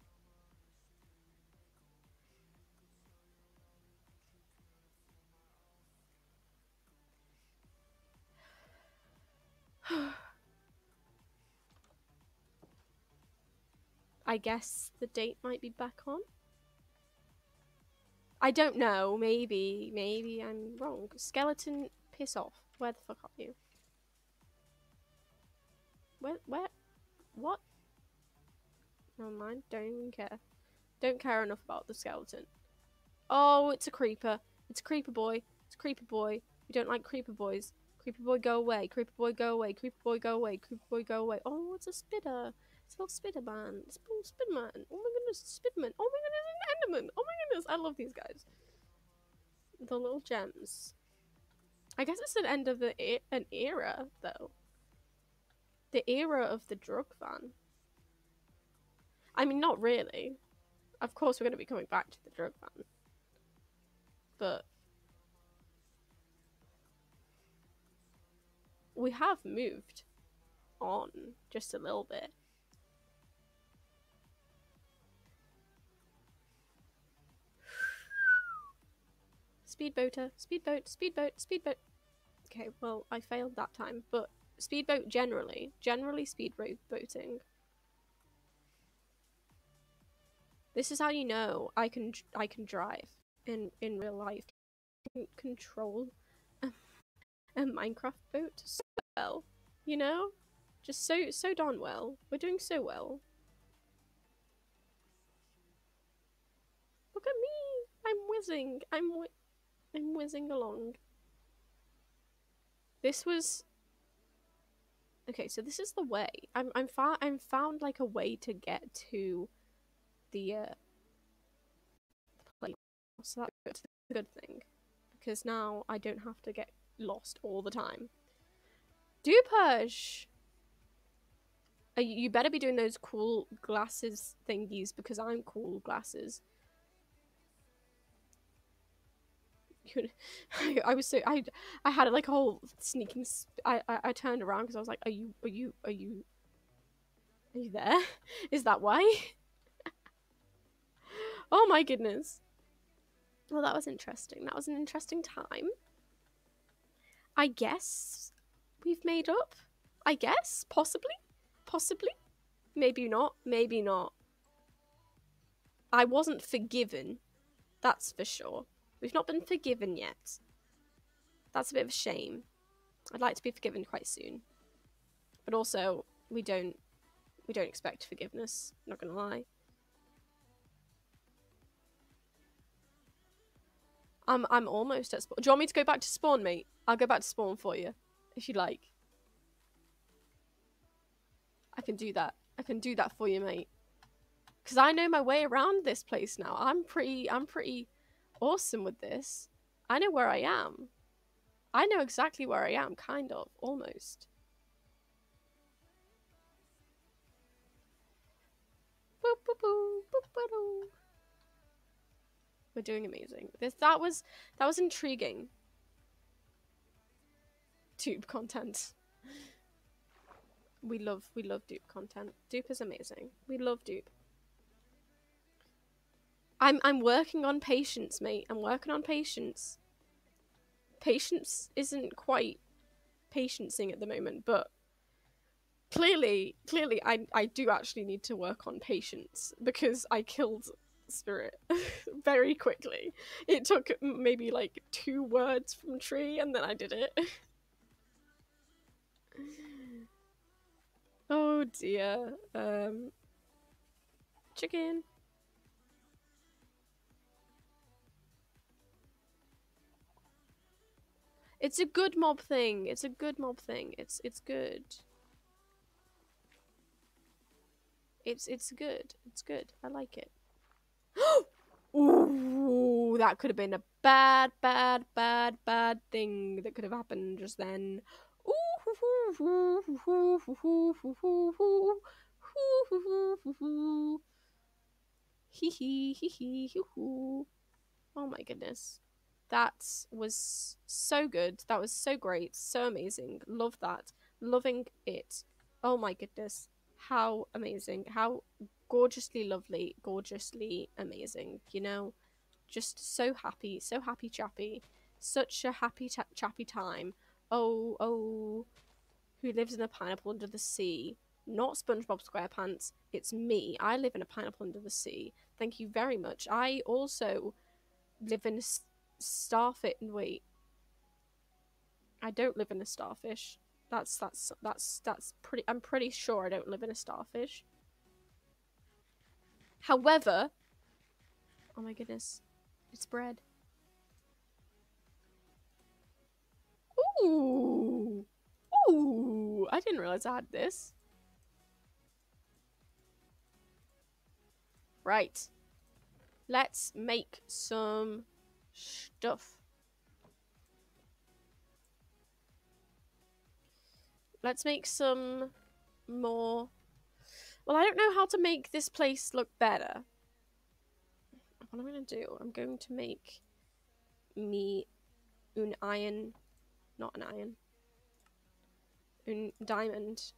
I guess the date might be back on. I don't know. Maybe, maybe I'm wrong. Skeleton, piss off. Where the fuck are you? Where, where, what? Never mind. Don't even care. Don't care enough about the skeleton. Oh, it's a creeper. It's a creeper boy. It's a creeper boy. We don't like creeper boys. Creeper boy, go away. Creeper boy, go away. Creeper boy, go away. Creeper boy, go away. Oh, it's a spitter. It's a little spitter man. It's a spitter man. Oh my goodness, Spiderman. Oh my goodness, an enderman. Oh my goodness, I love these guys. The little gems. I guess it's an end of the e an era, though. The era of the drug van. I mean, not really. Of course, we're going to be coming back to the drug van. But we have moved on just a little bit. Speedboater, uh, speedboat, speedboat, speedboat. Okay, well, I failed that time, but speedboat generally, generally speedboat boating. This is how you know I can I can drive in in real life. Can control a, a Minecraft boat so well, you know, just so so darn well. We're doing so well. Look at me! I'm whizzing. I'm whi I'm whizzing along. This was okay. So this is the way. I'm I'm found I'm found like a way to get to the uh plane. So that's a good thing because now I don't have to get lost all the time. Dupage. Uh, you better be doing those cool glasses thingies because I'm cool glasses. I, was so I I had like a whole sneaking. I, I I turned around because I was like, "Are you? Are you? Are you? Are you there? Is that why?" oh my goodness. Well, that was interesting. That was an interesting time. I guess we've made up. I guess possibly, possibly, maybe not. Maybe not. I wasn't forgiven. That's for sure. We've not been forgiven yet. That's a bit of a shame. I'd like to be forgiven quite soon. But also, we don't we don't expect forgiveness, not gonna lie. I'm I'm almost at spawn. Do you want me to go back to spawn, mate? I'll go back to spawn for you, if you like. I can do that. I can do that for you, mate. Cause I know my way around this place now. I'm pretty I'm pretty awesome with this. I know where I am. I know exactly where I am, kind of, almost. We're doing amazing. This that was that was intriguing. Dupe content. We love we love dupe content. Dupe is amazing. We love dupe. I'm I'm working on patience, mate. I'm working on patience. Patience isn't quite patiencing at the moment, but clearly, clearly, I I do actually need to work on patience because I killed spirit very quickly. It took maybe like two words from tree, and then I did it. oh dear. Um, chicken. It's a good mob thing. It's a good mob thing. It's it's good. It's it's good. It's good. I like it. Ooh, that could have been a bad, bad, bad, bad thing that could have happened just then. Oh my goodness. That was so good. That was so great. So amazing. Love that. Loving it. Oh my goodness. How amazing. How gorgeously lovely. Gorgeously amazing. You know? Just so happy. So happy chappy. Such a happy chappy time. Oh, oh. who lives in a pineapple under the sea. Not SpongeBob SquarePants. It's me. I live in a pineapple under the sea. Thank you very much. I also live in a starfish. And wait. I don't live in a starfish. That's that's that's that's pretty. I'm pretty sure I don't live in a starfish. However, oh my goodness, it's bread. Ooh, ooh! I didn't realize I had this. Right, let's make some stuff. Let's make some more. Well, I don't know how to make this place look better. What I'm going to do, I'm going to make me an iron, not an iron, un diamond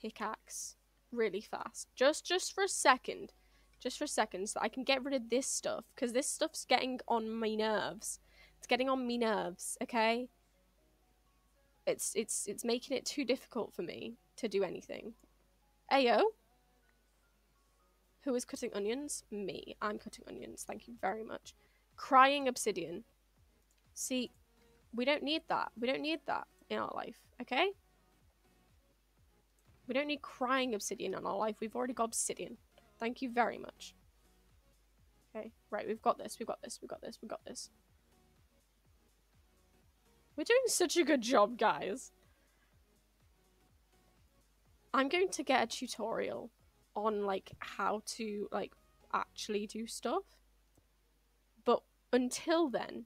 pickaxe really fast. Just, just for a second. Just for a second so that I can get rid of this stuff. Because this stuff's getting on my nerves. It's getting on me nerves, okay? It's, it's, it's making it too difficult for me to do anything. Ayo. Who is cutting onions? Me. I'm cutting onions. Thank you very much. Crying obsidian. See, we don't need that. We don't need that in our life, okay? We don't need crying obsidian in our life. We've already got obsidian. Thank you very much. Okay, right, we've got this, we've got this, we've got this, we've got this. We're doing such a good job, guys. I'm going to get a tutorial on like how to like actually do stuff. But until then,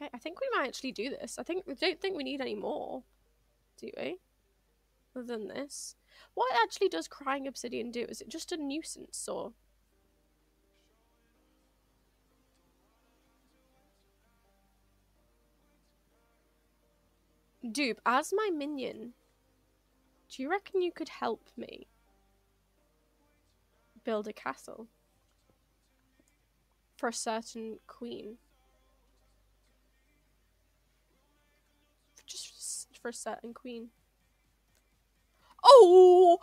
Okay, I think we might actually do this. I think we don't think we need any more, do we? Eh? Other than this. What actually does crying obsidian do? Is it just a nuisance or Dupe, as my minion, do you reckon you could help me build a castle for a certain queen? A certain queen. Oh!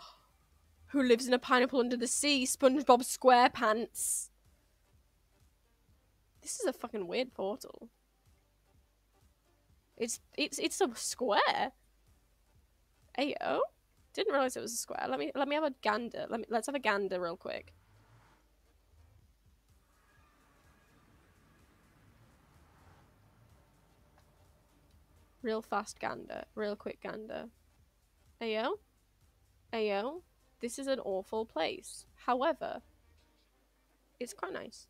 Who lives in a pineapple under the sea? SpongeBob SquarePants. This is a fucking weird portal. It's it's it's a square. Ayo. Didn't realize it was a square. Let me let me have a gander. Let me let's have a gander real quick. Real fast gander. Real quick gander. Ayo. Ayo. This is an awful place. However, it's quite nice.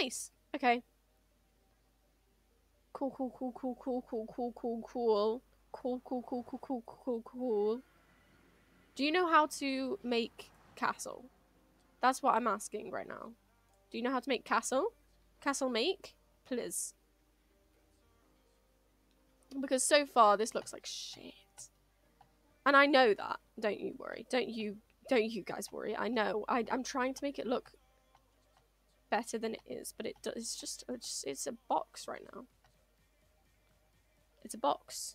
Nice. Okay. Cool, cool, cool, cool, cool, cool, cool, cool, cool. Cool, cool, cool, cool, cool, cool, cool. Do you know how to make castle? That's what I'm asking right now. Do you know how to make castle? Castle make? Please. Because so far this looks like shit. And I know that. Don't you worry. Don't you don't you guys worry. I know. I I'm trying to make it look better than it is, but it does it's just it's, it's a box right now. It's a box.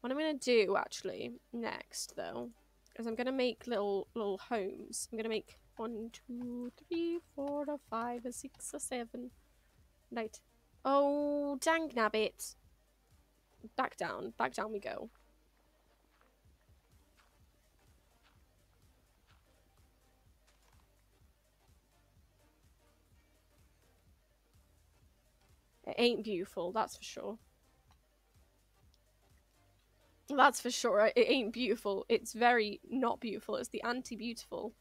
What I'm gonna do actually next though is I'm gonna make little little homes. I'm gonna make one, two, three, four, or five, or six, or seven. Right. Oh, dang nabbit. Back down. Back down we go. It ain't beautiful, that's for sure. That's for sure. It ain't beautiful. It's very not beautiful. It's the anti-beautiful.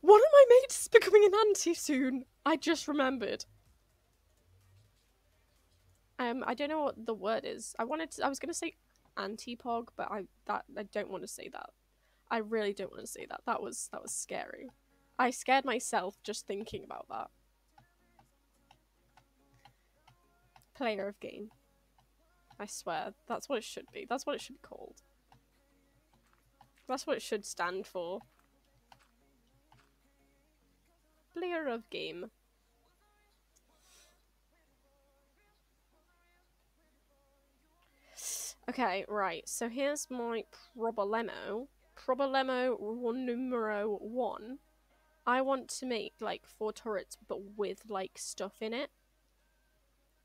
One of my mates is becoming an auntie soon. I just remembered. Um, I don't know what the word is. I wanted to, I was gonna say anti-pog, but I that I don't want to say that. I really don't want to say that. That was that was scary. I scared myself just thinking about that. Player of game. I swear, that's what it should be. That's what it should be called. That's what it should stand for. Player of game. Okay, right. So here's my problemo. Problemo numero one. I want to make like four turrets, but with like stuff in it.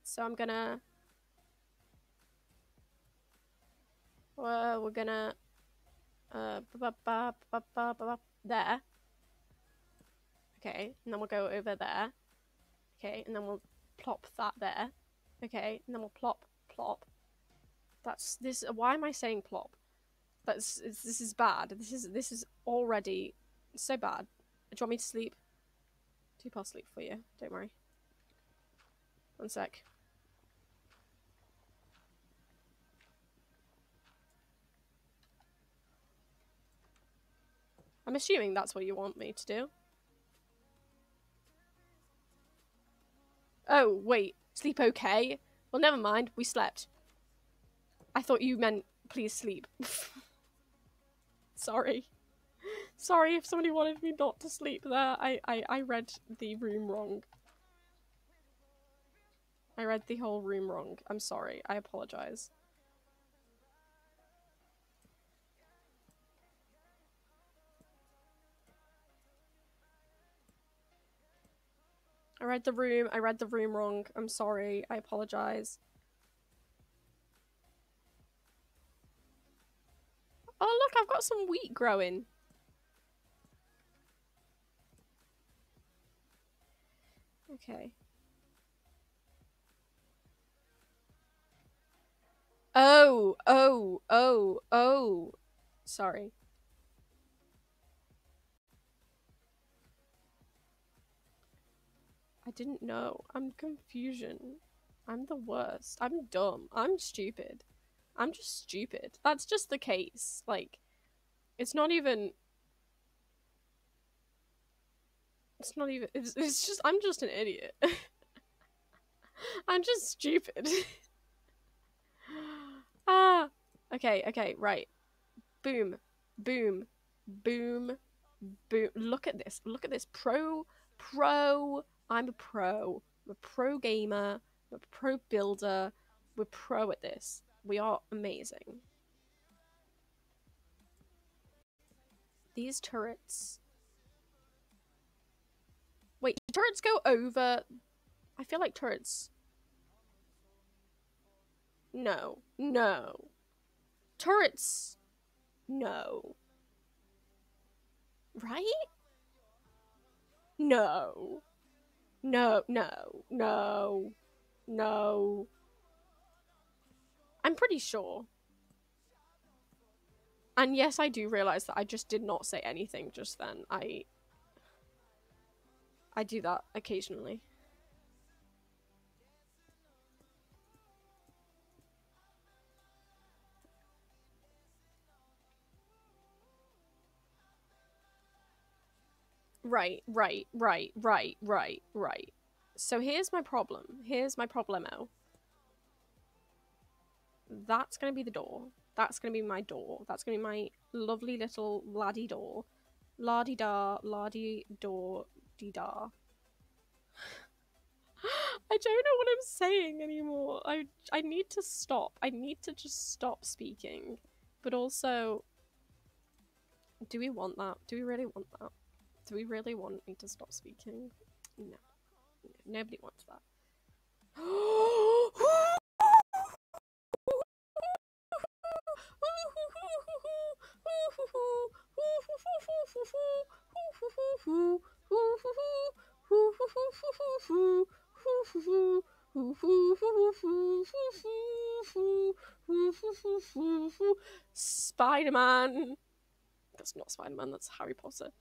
So I'm gonna. Well, we're gonna. Uh, ba -ba -ba there. Okay, and then we'll go over there. Okay, and then we'll plop that there. Okay, and then we'll plop, plop. That's this. Why am I saying plop? That's this is bad. This is this is already so bad. Do you want me to sleep? Two past sleep for you. Don't worry. One sec. I'm assuming that's what you want me to do. Oh, wait. Sleep okay? Well, never mind. We slept. I thought you meant please sleep. Sorry. Sorry if somebody wanted me not to sleep there. I, I, I read the room wrong. I read the whole room wrong. I'm sorry. I apologize. I read the room. I read the room wrong. I'm sorry. I apologize. Oh, look, I've got some wheat growing. Okay. Oh, oh, oh, oh. Sorry. I didn't know. I'm confusion. I'm the worst. I'm dumb. I'm stupid. I'm just stupid. That's just the case. Like, it's not even. It's not even. It's, it's just. I'm just an idiot. I'm just stupid. ah. Okay, okay, right. Boom. Boom. Boom. Boom. Look at this. Look at this. Pro. Pro. I'm a pro. I'm a pro gamer. I'm a pro builder. We're pro at this. We are amazing. These turrets. Wait, turrets go over? I feel like turrets. No. No. Turrets. No. Right? No. No, no, no, no. I'm pretty sure. And yes, I do realize that I just did not say anything just then. I... I do that occasionally. Right, right, right, right, right, right. So here's my problem. Here's my problemo. That's going to be the door. That's going to be my door. That's going to be my lovely little laddie door. Lardy da, lardy door, dee da. I don't know what I'm saying anymore. I I need to stop. I need to just stop speaking. But also, do we want that? Do we really want that? Do we really want me to stop speaking? No. no nobody wants that. Spider-Man! That's not Spider-Man, that's Harry Potter.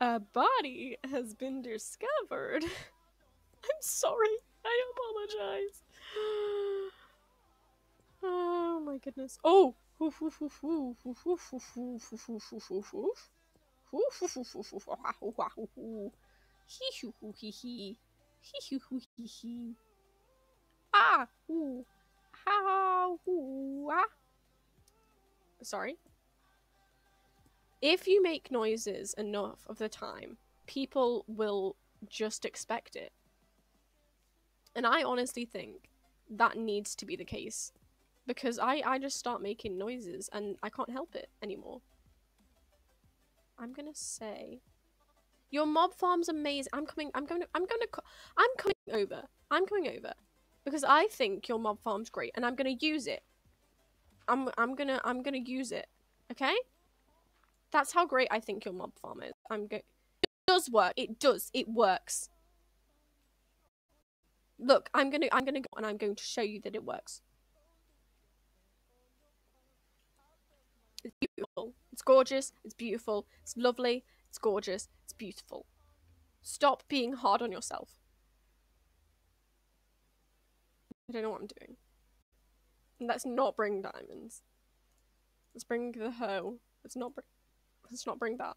A body has been discovered. I'm sorry. I apologize. Oh my goodness. Oh! Ah. Sorry. If you make noises enough of the time, people will just expect it. And I honestly think that needs to be the case. Because I, I just start making noises and I can't help it anymore. I'm gonna say your mob farm's amazing. I'm coming I'm going to I'm gonna I'm coming over. I'm coming over. Because I think your mob farm's great and I'm gonna use it. I'm I'm gonna I'm gonna use it. Okay? That's how great I think your mob farm is. I'm go It does work. It does. It works. Look, I'm gonna I'm gonna go and I'm going to show you that it works. It's beautiful. It's gorgeous. It's beautiful. It's lovely. It's gorgeous. It's beautiful. Stop being hard on yourself. I don't know what I'm doing. Let's not bring diamonds. Let's bring the hoe. Let's not bring. Let's not bring that.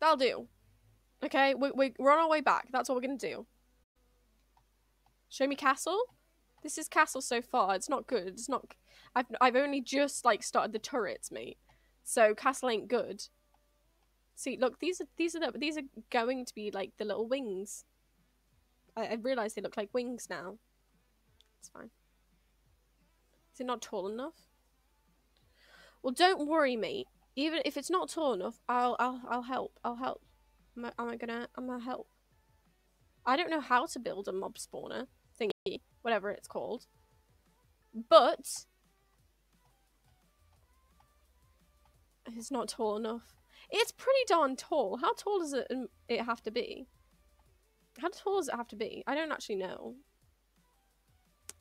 That'll do. Okay, we, we, we're on our way back. That's what we're gonna do. Show me castle. This is castle so far. It's not good. It's not. I've I've only just like started the turrets, mate. So castle ain't good. See, look, these are these are the, these are going to be like the little wings. I, I realize they look like wings now. It's fine. Is it not tall enough? Well, don't worry, mate. Even if it's not tall enough, I'll I'll I'll help. I'll help. Am I, am I gonna I'm gonna help? I don't know how to build a mob spawner thingy, whatever it's called, but it's not tall enough. It's pretty darn tall. How tall does it um, it have to be? How tall does it have to be? I don't actually know.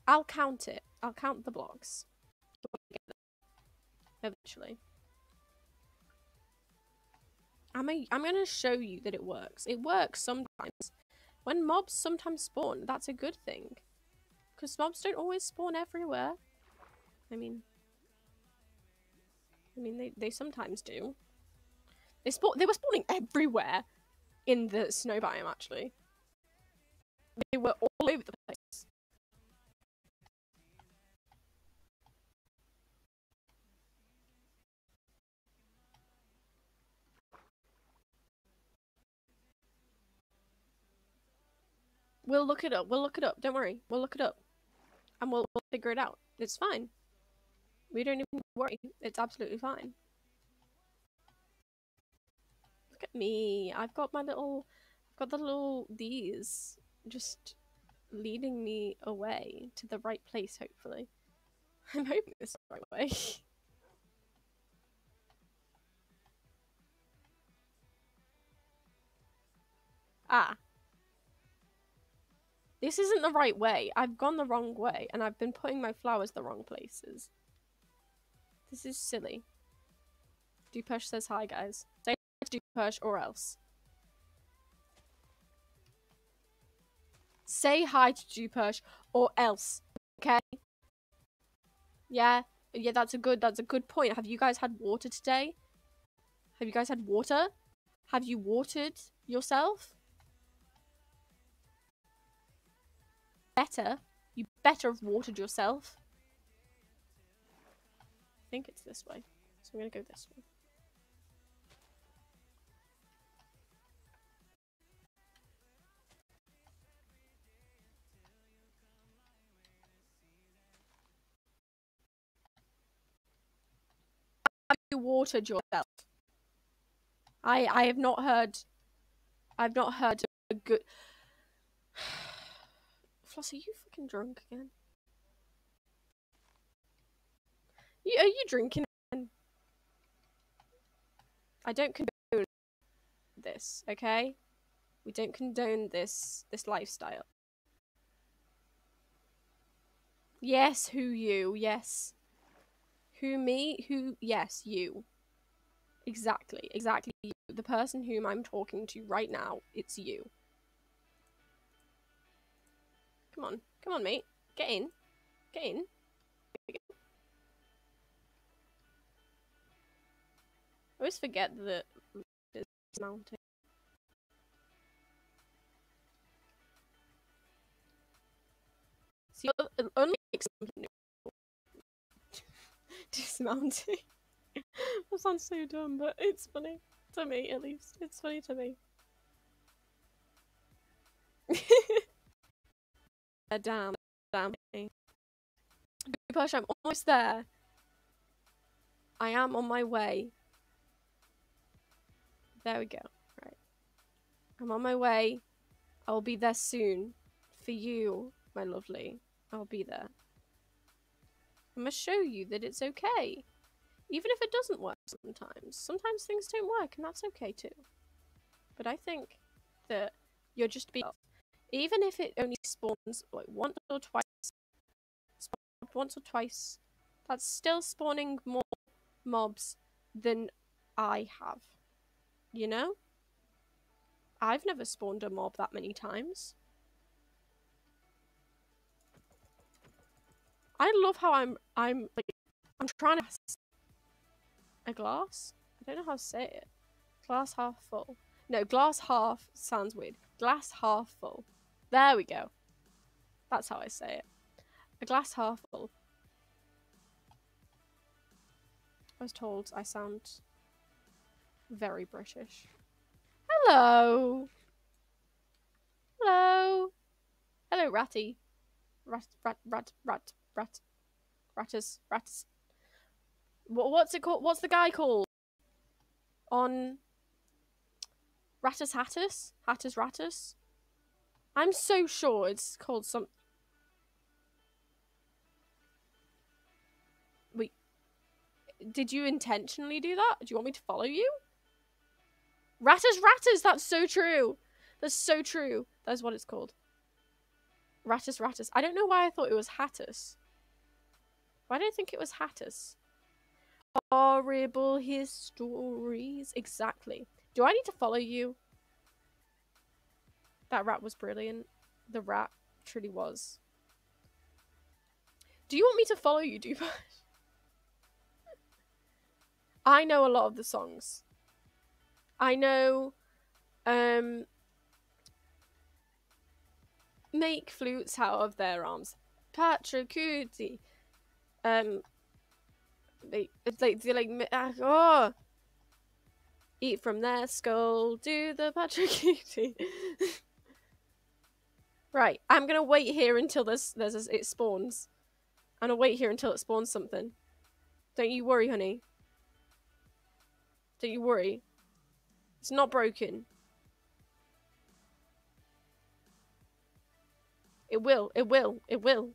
I'll count it. I'll count the blocks. Eventually. I'm, a, I'm gonna show you that it works. It works sometimes. When mobs sometimes spawn, that's a good thing. Because mobs don't always spawn everywhere. I mean... I mean, they, they sometimes do. They. They were spawning everywhere in the snow biome. Actually, they were all over the place. We'll look it up. We'll look it up. Don't worry. We'll look it up, and we'll, we'll figure it out. It's fine. We don't even worry. It's absolutely fine. Look at me. I've got my little, I've got the little these just leading me away to the right place. Hopefully, I'm hoping this is the right way. ah. This isn't the right way. I've gone the wrong way, and I've been putting my flowers the wrong places. This is silly. Dupush says hi, guys. Say hi to Dupush or else. Say hi to Dupush or else. Okay? Yeah? Yeah, that's a good that's a good point. Have you guys had water today? Have you guys had water? Have you watered yourself? Better. You better have watered yourself. I think it's this way. So I'm gonna go this way. You watered yourself? I I have not heard I've not heard a good Floss, are you fucking drunk again? You, are you drinking? again? I don't condone this, okay? We don't condone this this lifestyle. Yes, who you? Yes. Who me? Who? Yes, you. Exactly, exactly. You. The person whom I'm talking to right now, it's you. Come on, come on, mate. Get in. Get in. I always forget that it's mounting. See, only dismounting. that sounds so dumb, but it's funny to me, at least. It's funny to me. Damn, damn. me. Push, I'm almost there. I am on my way. There we go. Right. I'm on my way. I'll be there soon. For you, my lovely. I'll be there. Gonna show you that it's okay. Even if it doesn't work sometimes. Sometimes things don't work, and that's okay too. But I think that you're just being even if it only spawns like once or twice once or twice, that's still spawning more mobs than I have. You know? I've never spawned a mob that many times. I love how I'm I'm like I'm trying to a glass. I don't know how to say it. Glass half full. No, glass half sounds weird. Glass half full. There we go. That's how I say it. A glass half full. I was told I sound very British. Hello. Hello. Hello, Ratty. Rat, rat, rat, rat, rat, ratters, ratters. What, what's it called? What's the guy called? On Rattus Hattus? Hattus Rattus? I'm so sure it's called some. Wait. Did you intentionally do that? Do you want me to follow you? Rattus Rattus! That's so true! That's so true. That's what it's called. Rattus Rattus. I don't know why I thought it was Hattus. Why do I think it was Hattus? Horrible histories. Exactly. Do I need to follow you? That rat was brilliant. The rat truly was. Do you want me to follow you, Dupash? I know a lot of the songs. I know um make flutes out of their arms. Patricuti. Um they it's like they like ah, oh eat from their skull, do the Patricuti. Right, I'm gonna wait here until this there's a, it spawns. I'm gonna wait here until it spawns something. Don't you worry, honey. Don't you worry. It's not broken. It will, it will, it will.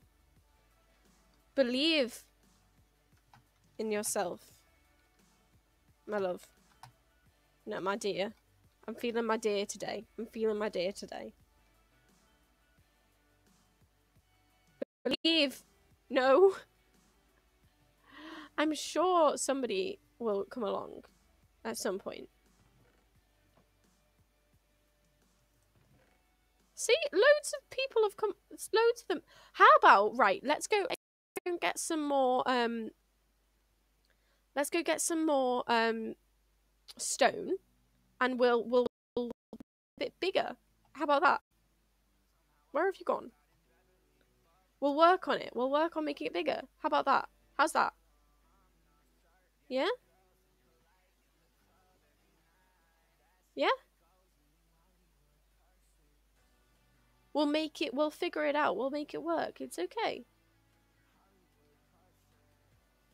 Believe in yourself. My love. No, my dear. I'm feeling my dear today. I'm feeling my dear today. Believe. No. I'm sure somebody will come along at some point. See, loads of people have come. Loads of them. How about right? Let's go and get some more. Um. Let's go get some more um stone, and we'll we'll, we'll a bit bigger. How about that? Where have you gone? We'll work on it. We'll work on making it bigger. How about that? How's that? Yeah? Yeah? We'll make it, we'll figure it out. We'll make it work. It's okay.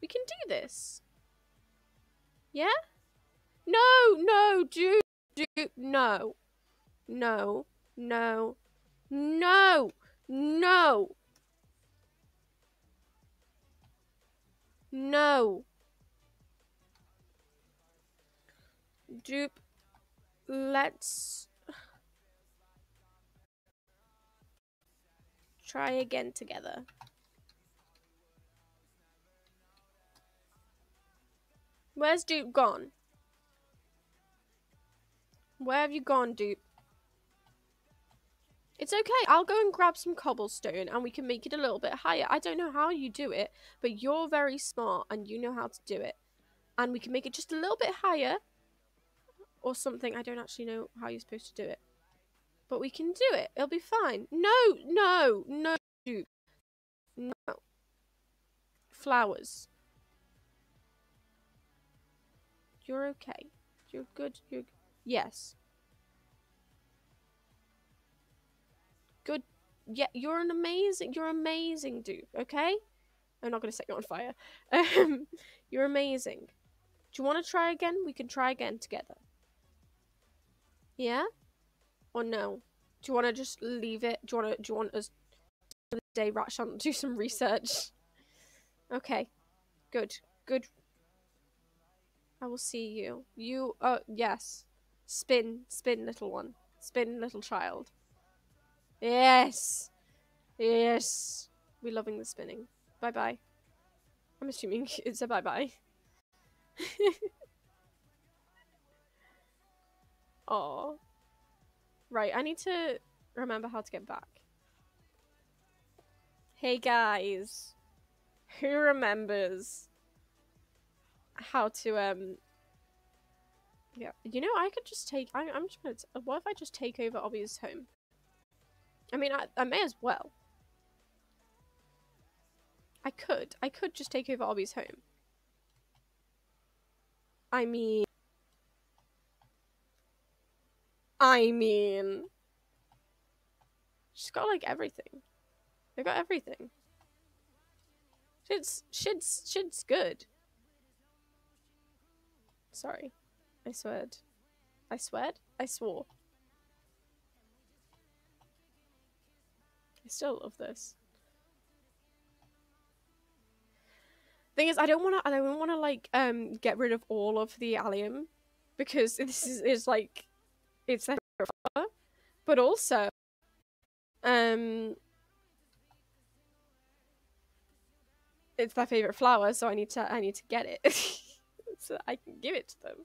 We can do this. Yeah? No, no, do, do, no. No, no, no, no. No. Dupe. Let's try again together. Where's Dupe gone? Where have you gone, Dupe? It's okay. I'll go and grab some cobblestone and we can make it a little bit higher. I don't know how you do it, but you're very smart and you know how to do it. And we can make it just a little bit higher or something. I don't actually know how you're supposed to do it. But we can do it. It'll be fine. No, no, no, no. Flowers. You're okay. You're good. You're yes. Good. Yeah, you're an amazing. You're amazing, dude. Okay. I'm not gonna set you on fire. Um, you're amazing. Do you want to try again? We can try again together. Yeah? Or no? Do you want to just leave it? Do you want to? Do you want us for the day, do some research? Okay. Good. Good. I will see you. You. Oh yes. Spin, spin, little one. Spin, little child. Yes. Yes. We're loving the spinning. Bye bye. I'm assuming it's a bye bye. Oh. Right, I need to remember how to get back. Hey guys. Who remembers how to um yeah, you know, I could just take. I, I'm just gonna. What if I just take over Obbie's home? I mean, I, I may as well. I could. I could just take over Obbie's home. I mean. I mean. She's got like everything. They got everything. Shit's shit's shit's good. Sorry. I swear. I swear? I swore. I still love this. Thing is, I don't want to. I don't want to like um get rid of all of the allium because this is, is like it's their favorite flower, but also um it's their favorite flower, so I need to I need to get it so I can give it to them.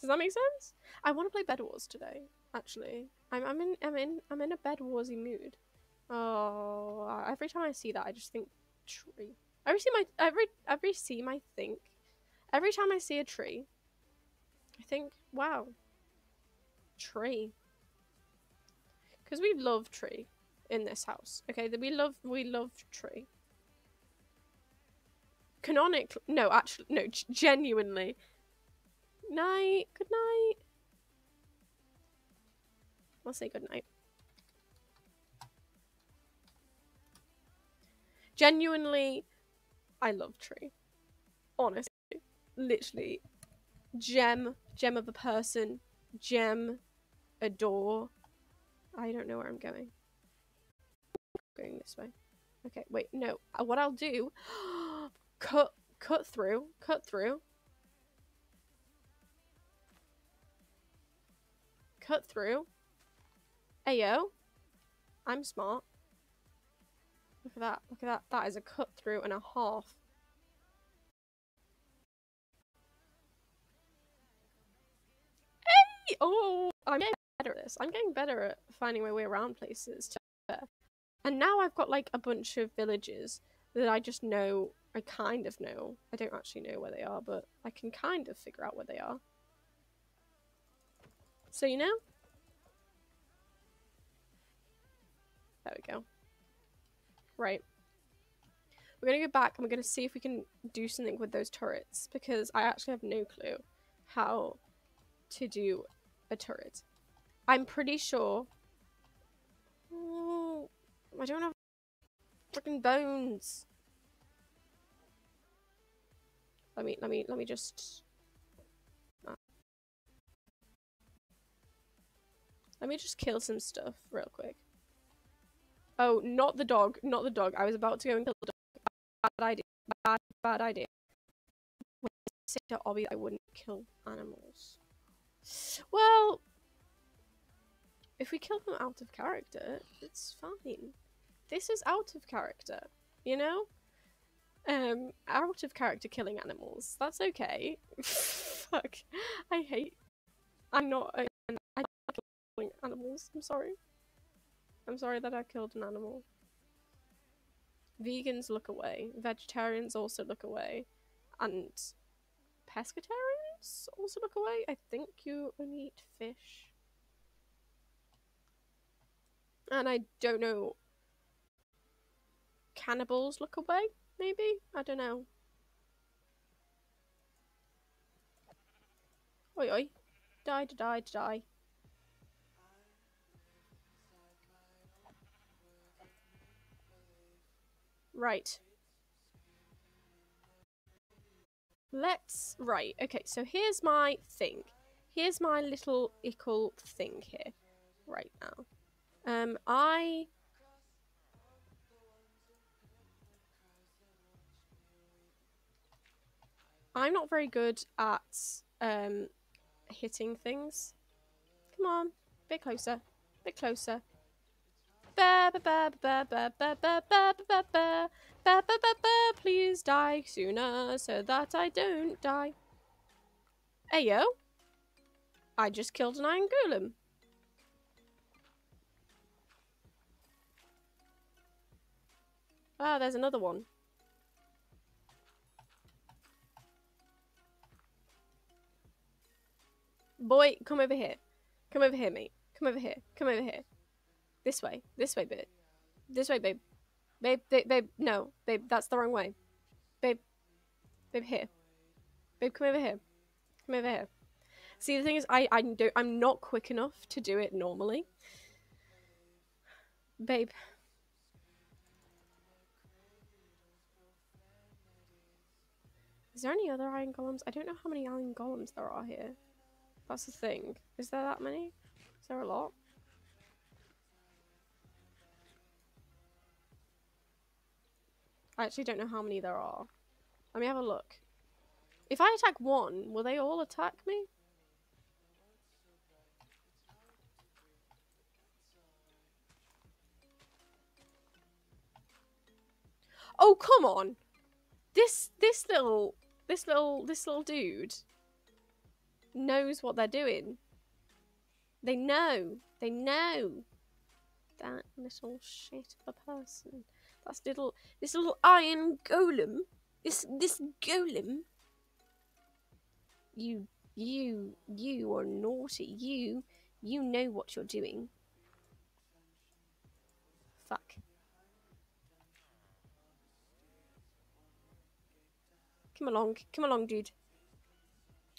Does that make sense? I want to play Bed Wars today. Actually, I'm I'm in I'm in I'm in a Bed Warsy mood. Oh, every time I see that, I just think tree. Every see my every every seam I think. Every time I see a tree, I think, wow, tree. Because we love tree in this house. Okay, that we love we love tree. Canonically, no, actually, no, genuinely, Night. Good night. I'll say good night. Genuinely, I love Tree. Honestly. Literally. Gem. Gem of a person. Gem. Adore. I don't know where I'm going. Going this way. Okay, wait, no. Uh, what I'll do... cut, cut through. Cut through. cut through. Ayo. I'm smart. Look at that. Look at that. That is a cut through and a half. Oh, I'm getting better at this. I'm getting better at finding my way around places. And now I've got like a bunch of villages that I just know, I kind of know. I don't actually know where they are, but I can kind of figure out where they are. So you know? There we go. Right. We're gonna go back and we're gonna see if we can do something with those turrets because I actually have no clue how to do a turret. I'm pretty sure. Oh, I don't have freaking bones. Let me let me let me just uh, Let me just kill some stuff real quick. Oh, not the dog. Not the dog. I was about to go and kill the dog. Bad idea. Bad, bad idea. When I say to Obbie I wouldn't kill animals. Well, if we kill them out of character, it's fine. This is out of character, you know? Um, out of character killing animals. That's okay. Fuck. I hate... I'm not... I, I animals animals. I'm sorry. I'm sorry that I killed an animal. Vegans look away. Vegetarians also look away. And pescatarians also look away. I think you only eat fish. And I don't know. Cannibals look away, maybe? I don't know. Oi oi. Die, die, die. Right. Let's... Right, okay, so here's my thing. Here's my little ickle thing here. Right now. Um, I... I'm not very good at um, hitting things. Come on, bit closer, bit closer. Please die sooner so that I don't die. Hey yo, I just killed an iron golem. Ah, there's another one. Boy, come over here. Come over here, mate. Come over here. Come over here. This way. This way, babe. This way, babe. Babe, babe, babe. No, babe, that's the wrong way. Babe. Babe, here. Babe, come over here. Come over here. See, the thing is, I, I do, I'm not quick enough to do it normally. Babe. Is there any other iron golems? I don't know how many iron golems there are here. That's the thing. Is there that many? Is there a lot? I actually don't know how many there are. Let me have a look. If I attack one, will they all attack me? Oh, come on! This, this little, this little, this little dude knows what they're doing. They know. They know. That little shit of a person. That's little this little iron golem. This this golem. You you you are naughty. You you know what you're doing. Fuck. Come along, come along, dude.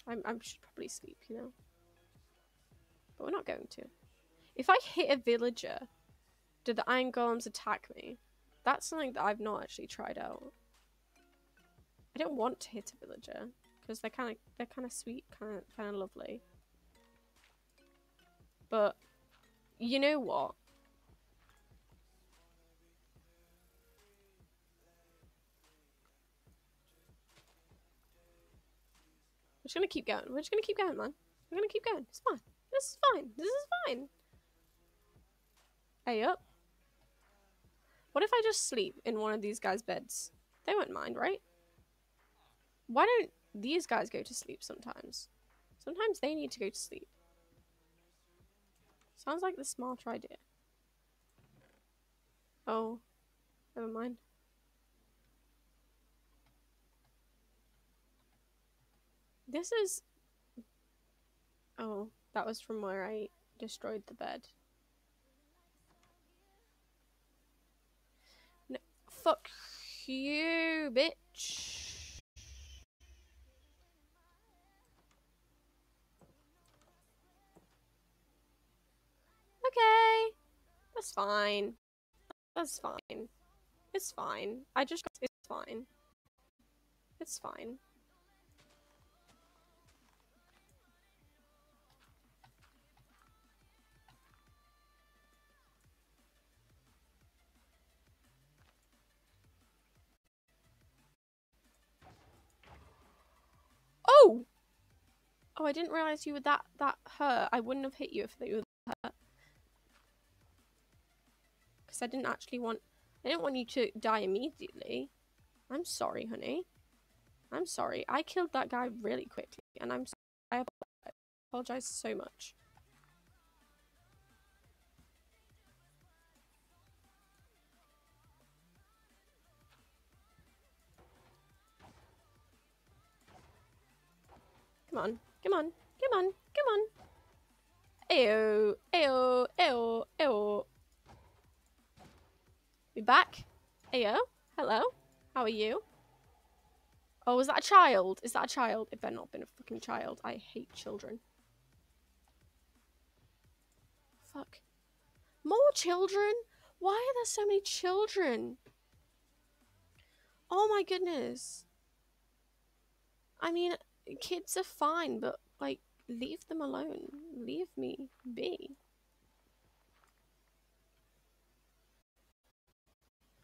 I'm, I should probably sleep, you know. But we're not going to. If I hit a villager, do the iron golems attack me? That's something that I've not actually tried out. I don't want to hit a villager because they're kind of they're kind of sweet, kind of kind of lovely. But you know what? We're just gonna keep going. We're just gonna keep going, man. We're gonna keep going. It's fine. This is fine. This is fine. Hey up. What if I just sleep in one of these guys' beds? They won't mind, right? Why don't these guys go to sleep sometimes? Sometimes they need to go to sleep. Sounds like the smarter idea. Oh, never mind. This is... Oh, that was from where I destroyed the bed. Fuck you, bitch. Okay. That's fine. That's fine. It's fine. I just... It's fine. It's fine. Oh! Oh, I didn't realize you were that that hurt. I wouldn't have hit you if you were hurt. Because I didn't actually want... I didn't want you to die immediately. I'm sorry, honey. I'm sorry. I killed that guy really quickly, and I'm sorry. I apologize so much. Come on, come on, come on, come on. Ew, ew, ew, ew. We back? Ayo, hello. How are you? Oh, is that a child? Is that a child? It better not have been a fucking child. I hate children. Fuck. More children? Why are there so many children? Oh my goodness. I mean, kids are fine, but like, leave them alone. Leave me be.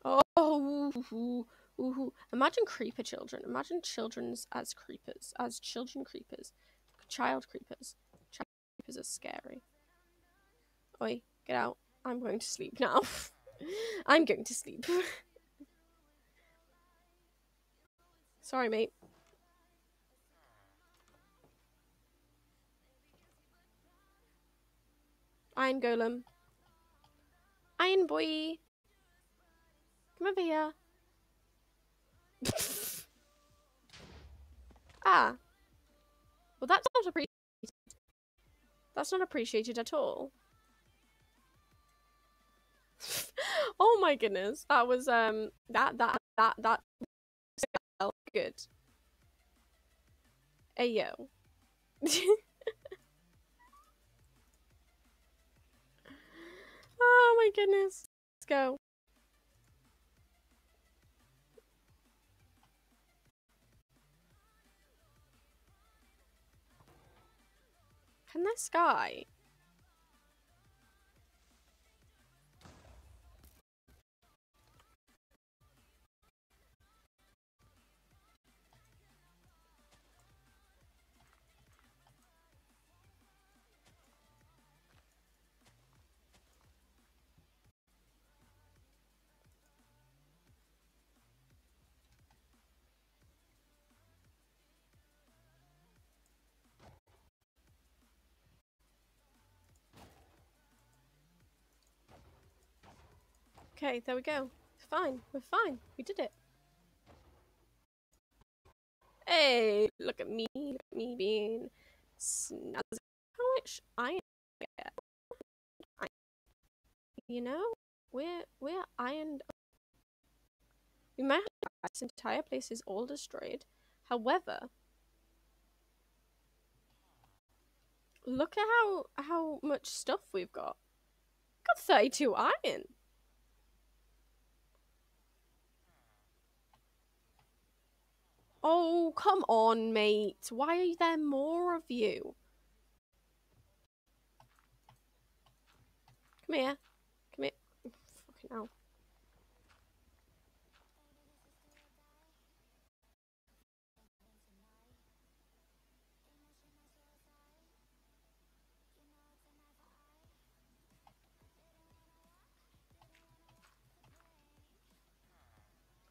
Oh, ooh, ooh, ooh. imagine creeper children. Imagine children's as creepers, as children creepers, child creepers. Child creepers are scary. Oi, get out. I'm going to sleep now. I'm going to sleep. Sorry, mate. Iron Golem. Iron Boy. Come over here. ah. Well, that's not appreciated. That's not appreciated at all. oh my goodness. That was, um, that, that, that, that, good. Ayo. Oh my goodness. Let's go. Can this guy? Okay, there we go. Fine. We're fine. We did it. Hey, look at me. Look at me being snazzy. How much iron get? You know, we're we're ironed. We might have this entire place is all destroyed. However, look at how how much stuff we've got. Got 32 iron. Oh, come on, mate. Why are there more of you? Come here. Come here. Fucking hell.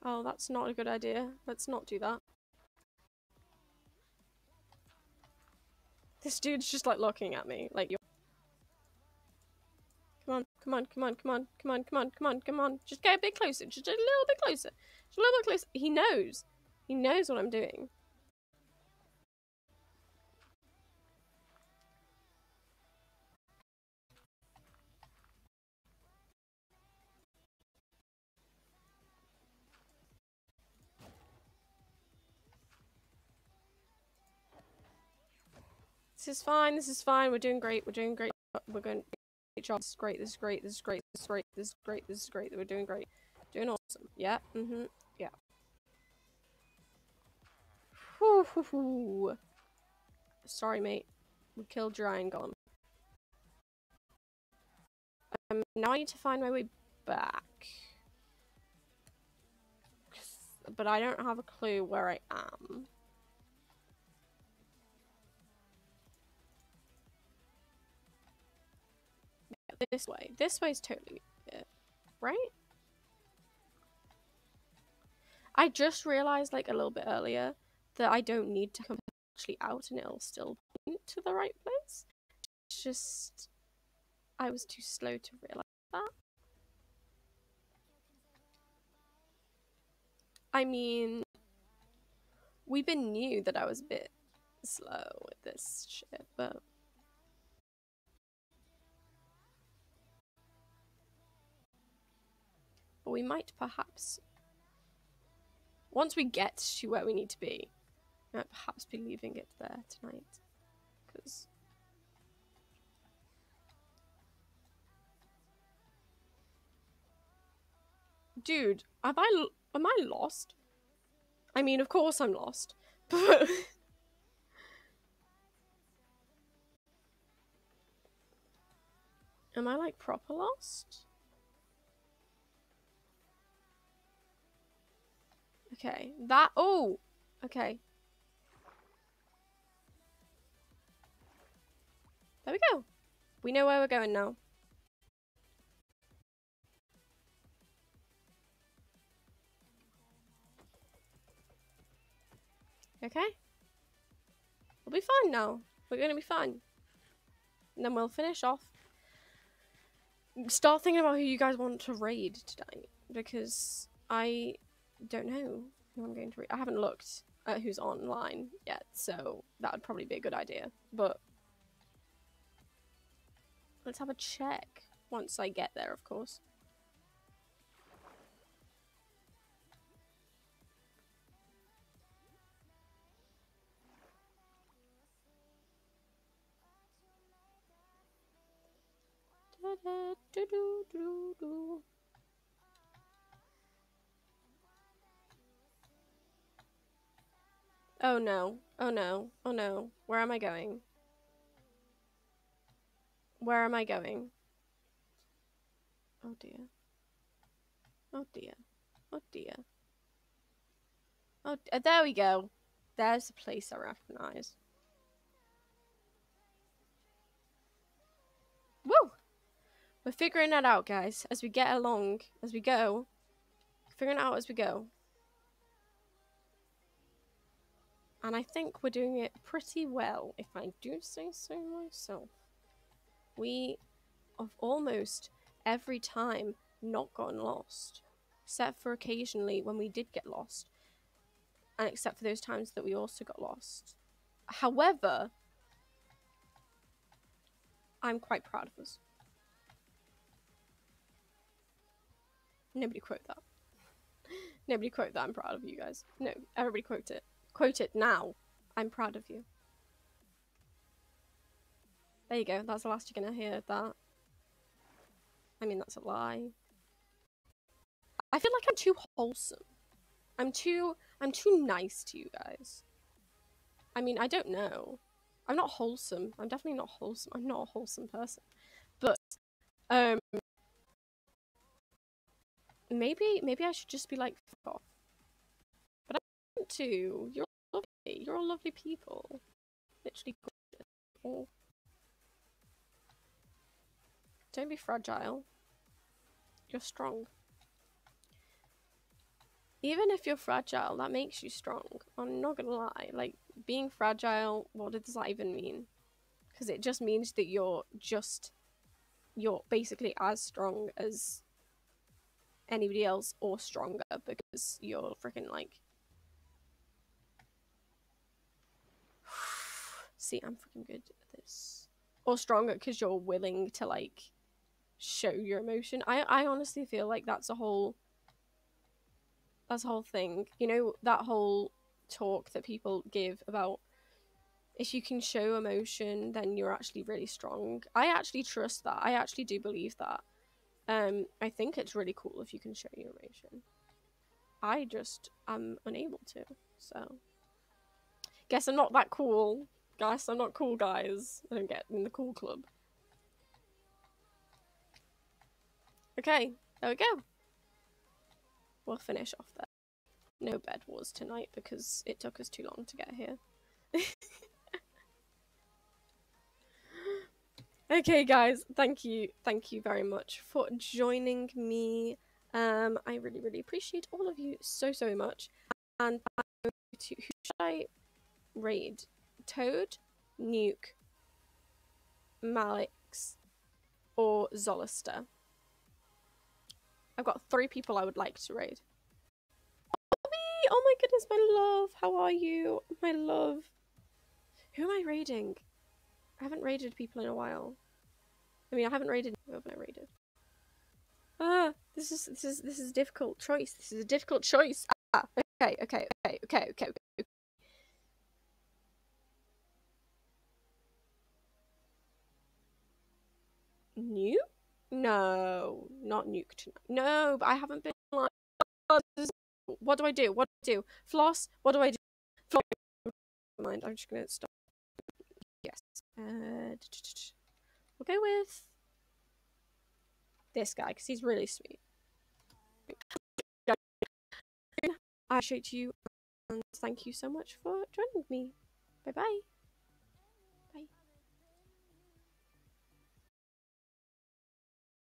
Oh, that's not a good idea. Let's not do that. This dude's just like looking at me, like you're. Come on, come on, come on, come on, come on, come on, come on, come on. Just get a bit closer, just a little bit closer, just a little bit closer. He knows, he knows what I'm doing. This is fine. This is fine. We're doing great. We're doing great. We're going. This is great. This is great. This is great. This is great. This is great. This is great. We're doing great. Doing awesome. Yeah. Mm-hmm. Yeah. Sorry, mate. We killed your iron golem. Um, now I need to find my way back. But I don't have a clue where I am. This way. This way is totally it, right? I just realized like a little bit earlier that I don't need to come actually out and it'll still point to the right place. It's just I was too slow to realize that. I mean, Weebin knew that I was a bit slow with this shit, but but we might perhaps once we get to where we need to be, we might perhaps be leaving it there tonight, because. Dude, have I am I lost? I mean, of course I'm lost, but am I like proper lost? Okay, that oh, okay. There we go. We know where we're going now. Okay? We'll be fine now. We're gonna be fine. And then we'll finish off. Start thinking about who you guys want to raid tonight. Because I don't know who I'm going to read. I haven't looked at who's online yet, so that would probably be a good idea. But let's have a check once I get there, of course. Da-da-do-do-do-do. Oh no. Oh no. Oh no. Where am I going? Where am I going? Oh dear. Oh dear. Oh dear. Oh, uh, there we go. There's a place I recognize. Woo! We're figuring that out, guys, as we get along, as we go. Figuring it out as we go. And I think we're doing it pretty well, if I do say so myself. We have almost every time not gotten lost. Except for occasionally when we did get lost. And except for those times that we also got lost. However, I'm quite proud of us. Nobody quote that. Nobody quote that. I'm proud of you guys. No, everybody quote it. Quote it now. I'm proud of you. There you go. That's the last you're gonna hear of that. I mean, that's a lie. I feel like I'm too wholesome. I'm too. I'm too nice to you guys. I mean, I don't know. I'm not wholesome. I'm definitely not wholesome. I'm not a wholesome person. But um maybe maybe I should just be like off. Want to. You're lovely. You're all lovely people. Literally gorgeous. people. Don't be fragile. You're strong. Even if you're fragile, that makes you strong. I'm not gonna lie. Like, being fragile, what does that even mean? Because it just means that you're just. You're basically as strong as anybody else or stronger because you're freaking like. See, I'm freaking good at this. Or stronger because you're willing to like show your emotion. I I honestly feel like that's a whole that's a whole thing. You know, that whole talk that people give about if you can show emotion, then you're actually really strong. I actually trust that. I actually do believe that. Um, I think it's really cool if you can show your emotion. I just am unable to, so guess I'm not that cool. Guess I'm not cool, guys. I don't get in the cool club. Okay, there we go. We'll finish off there. No bed wars tonight because it took us too long to get here. okay, guys, thank you, thank you very much for joining me. Um, I really, really appreciate all of you so, so much. And to, who should I raid? Toad, Nuke, Malix, or Zolister? I've got three people I would like to raid. Bobby! Oh my goodness, my love! How are you? My love. Who am I raiding? I haven't raided people in a while. I mean, I haven't raided. Who have I raided? Ah, this is this is this is a difficult choice. This is a difficult choice. Ah, okay, okay, okay, okay, okay. Nuke? No, not nuke tonight. No, but I haven't been like. What do I do? What do I do? Floss? What do I do? Floss. Mind. I'm just gonna stop. Yes. Uh, we'll go with this guy because he's really sweet. I appreciate you and thank you so much for joining me. Bye bye.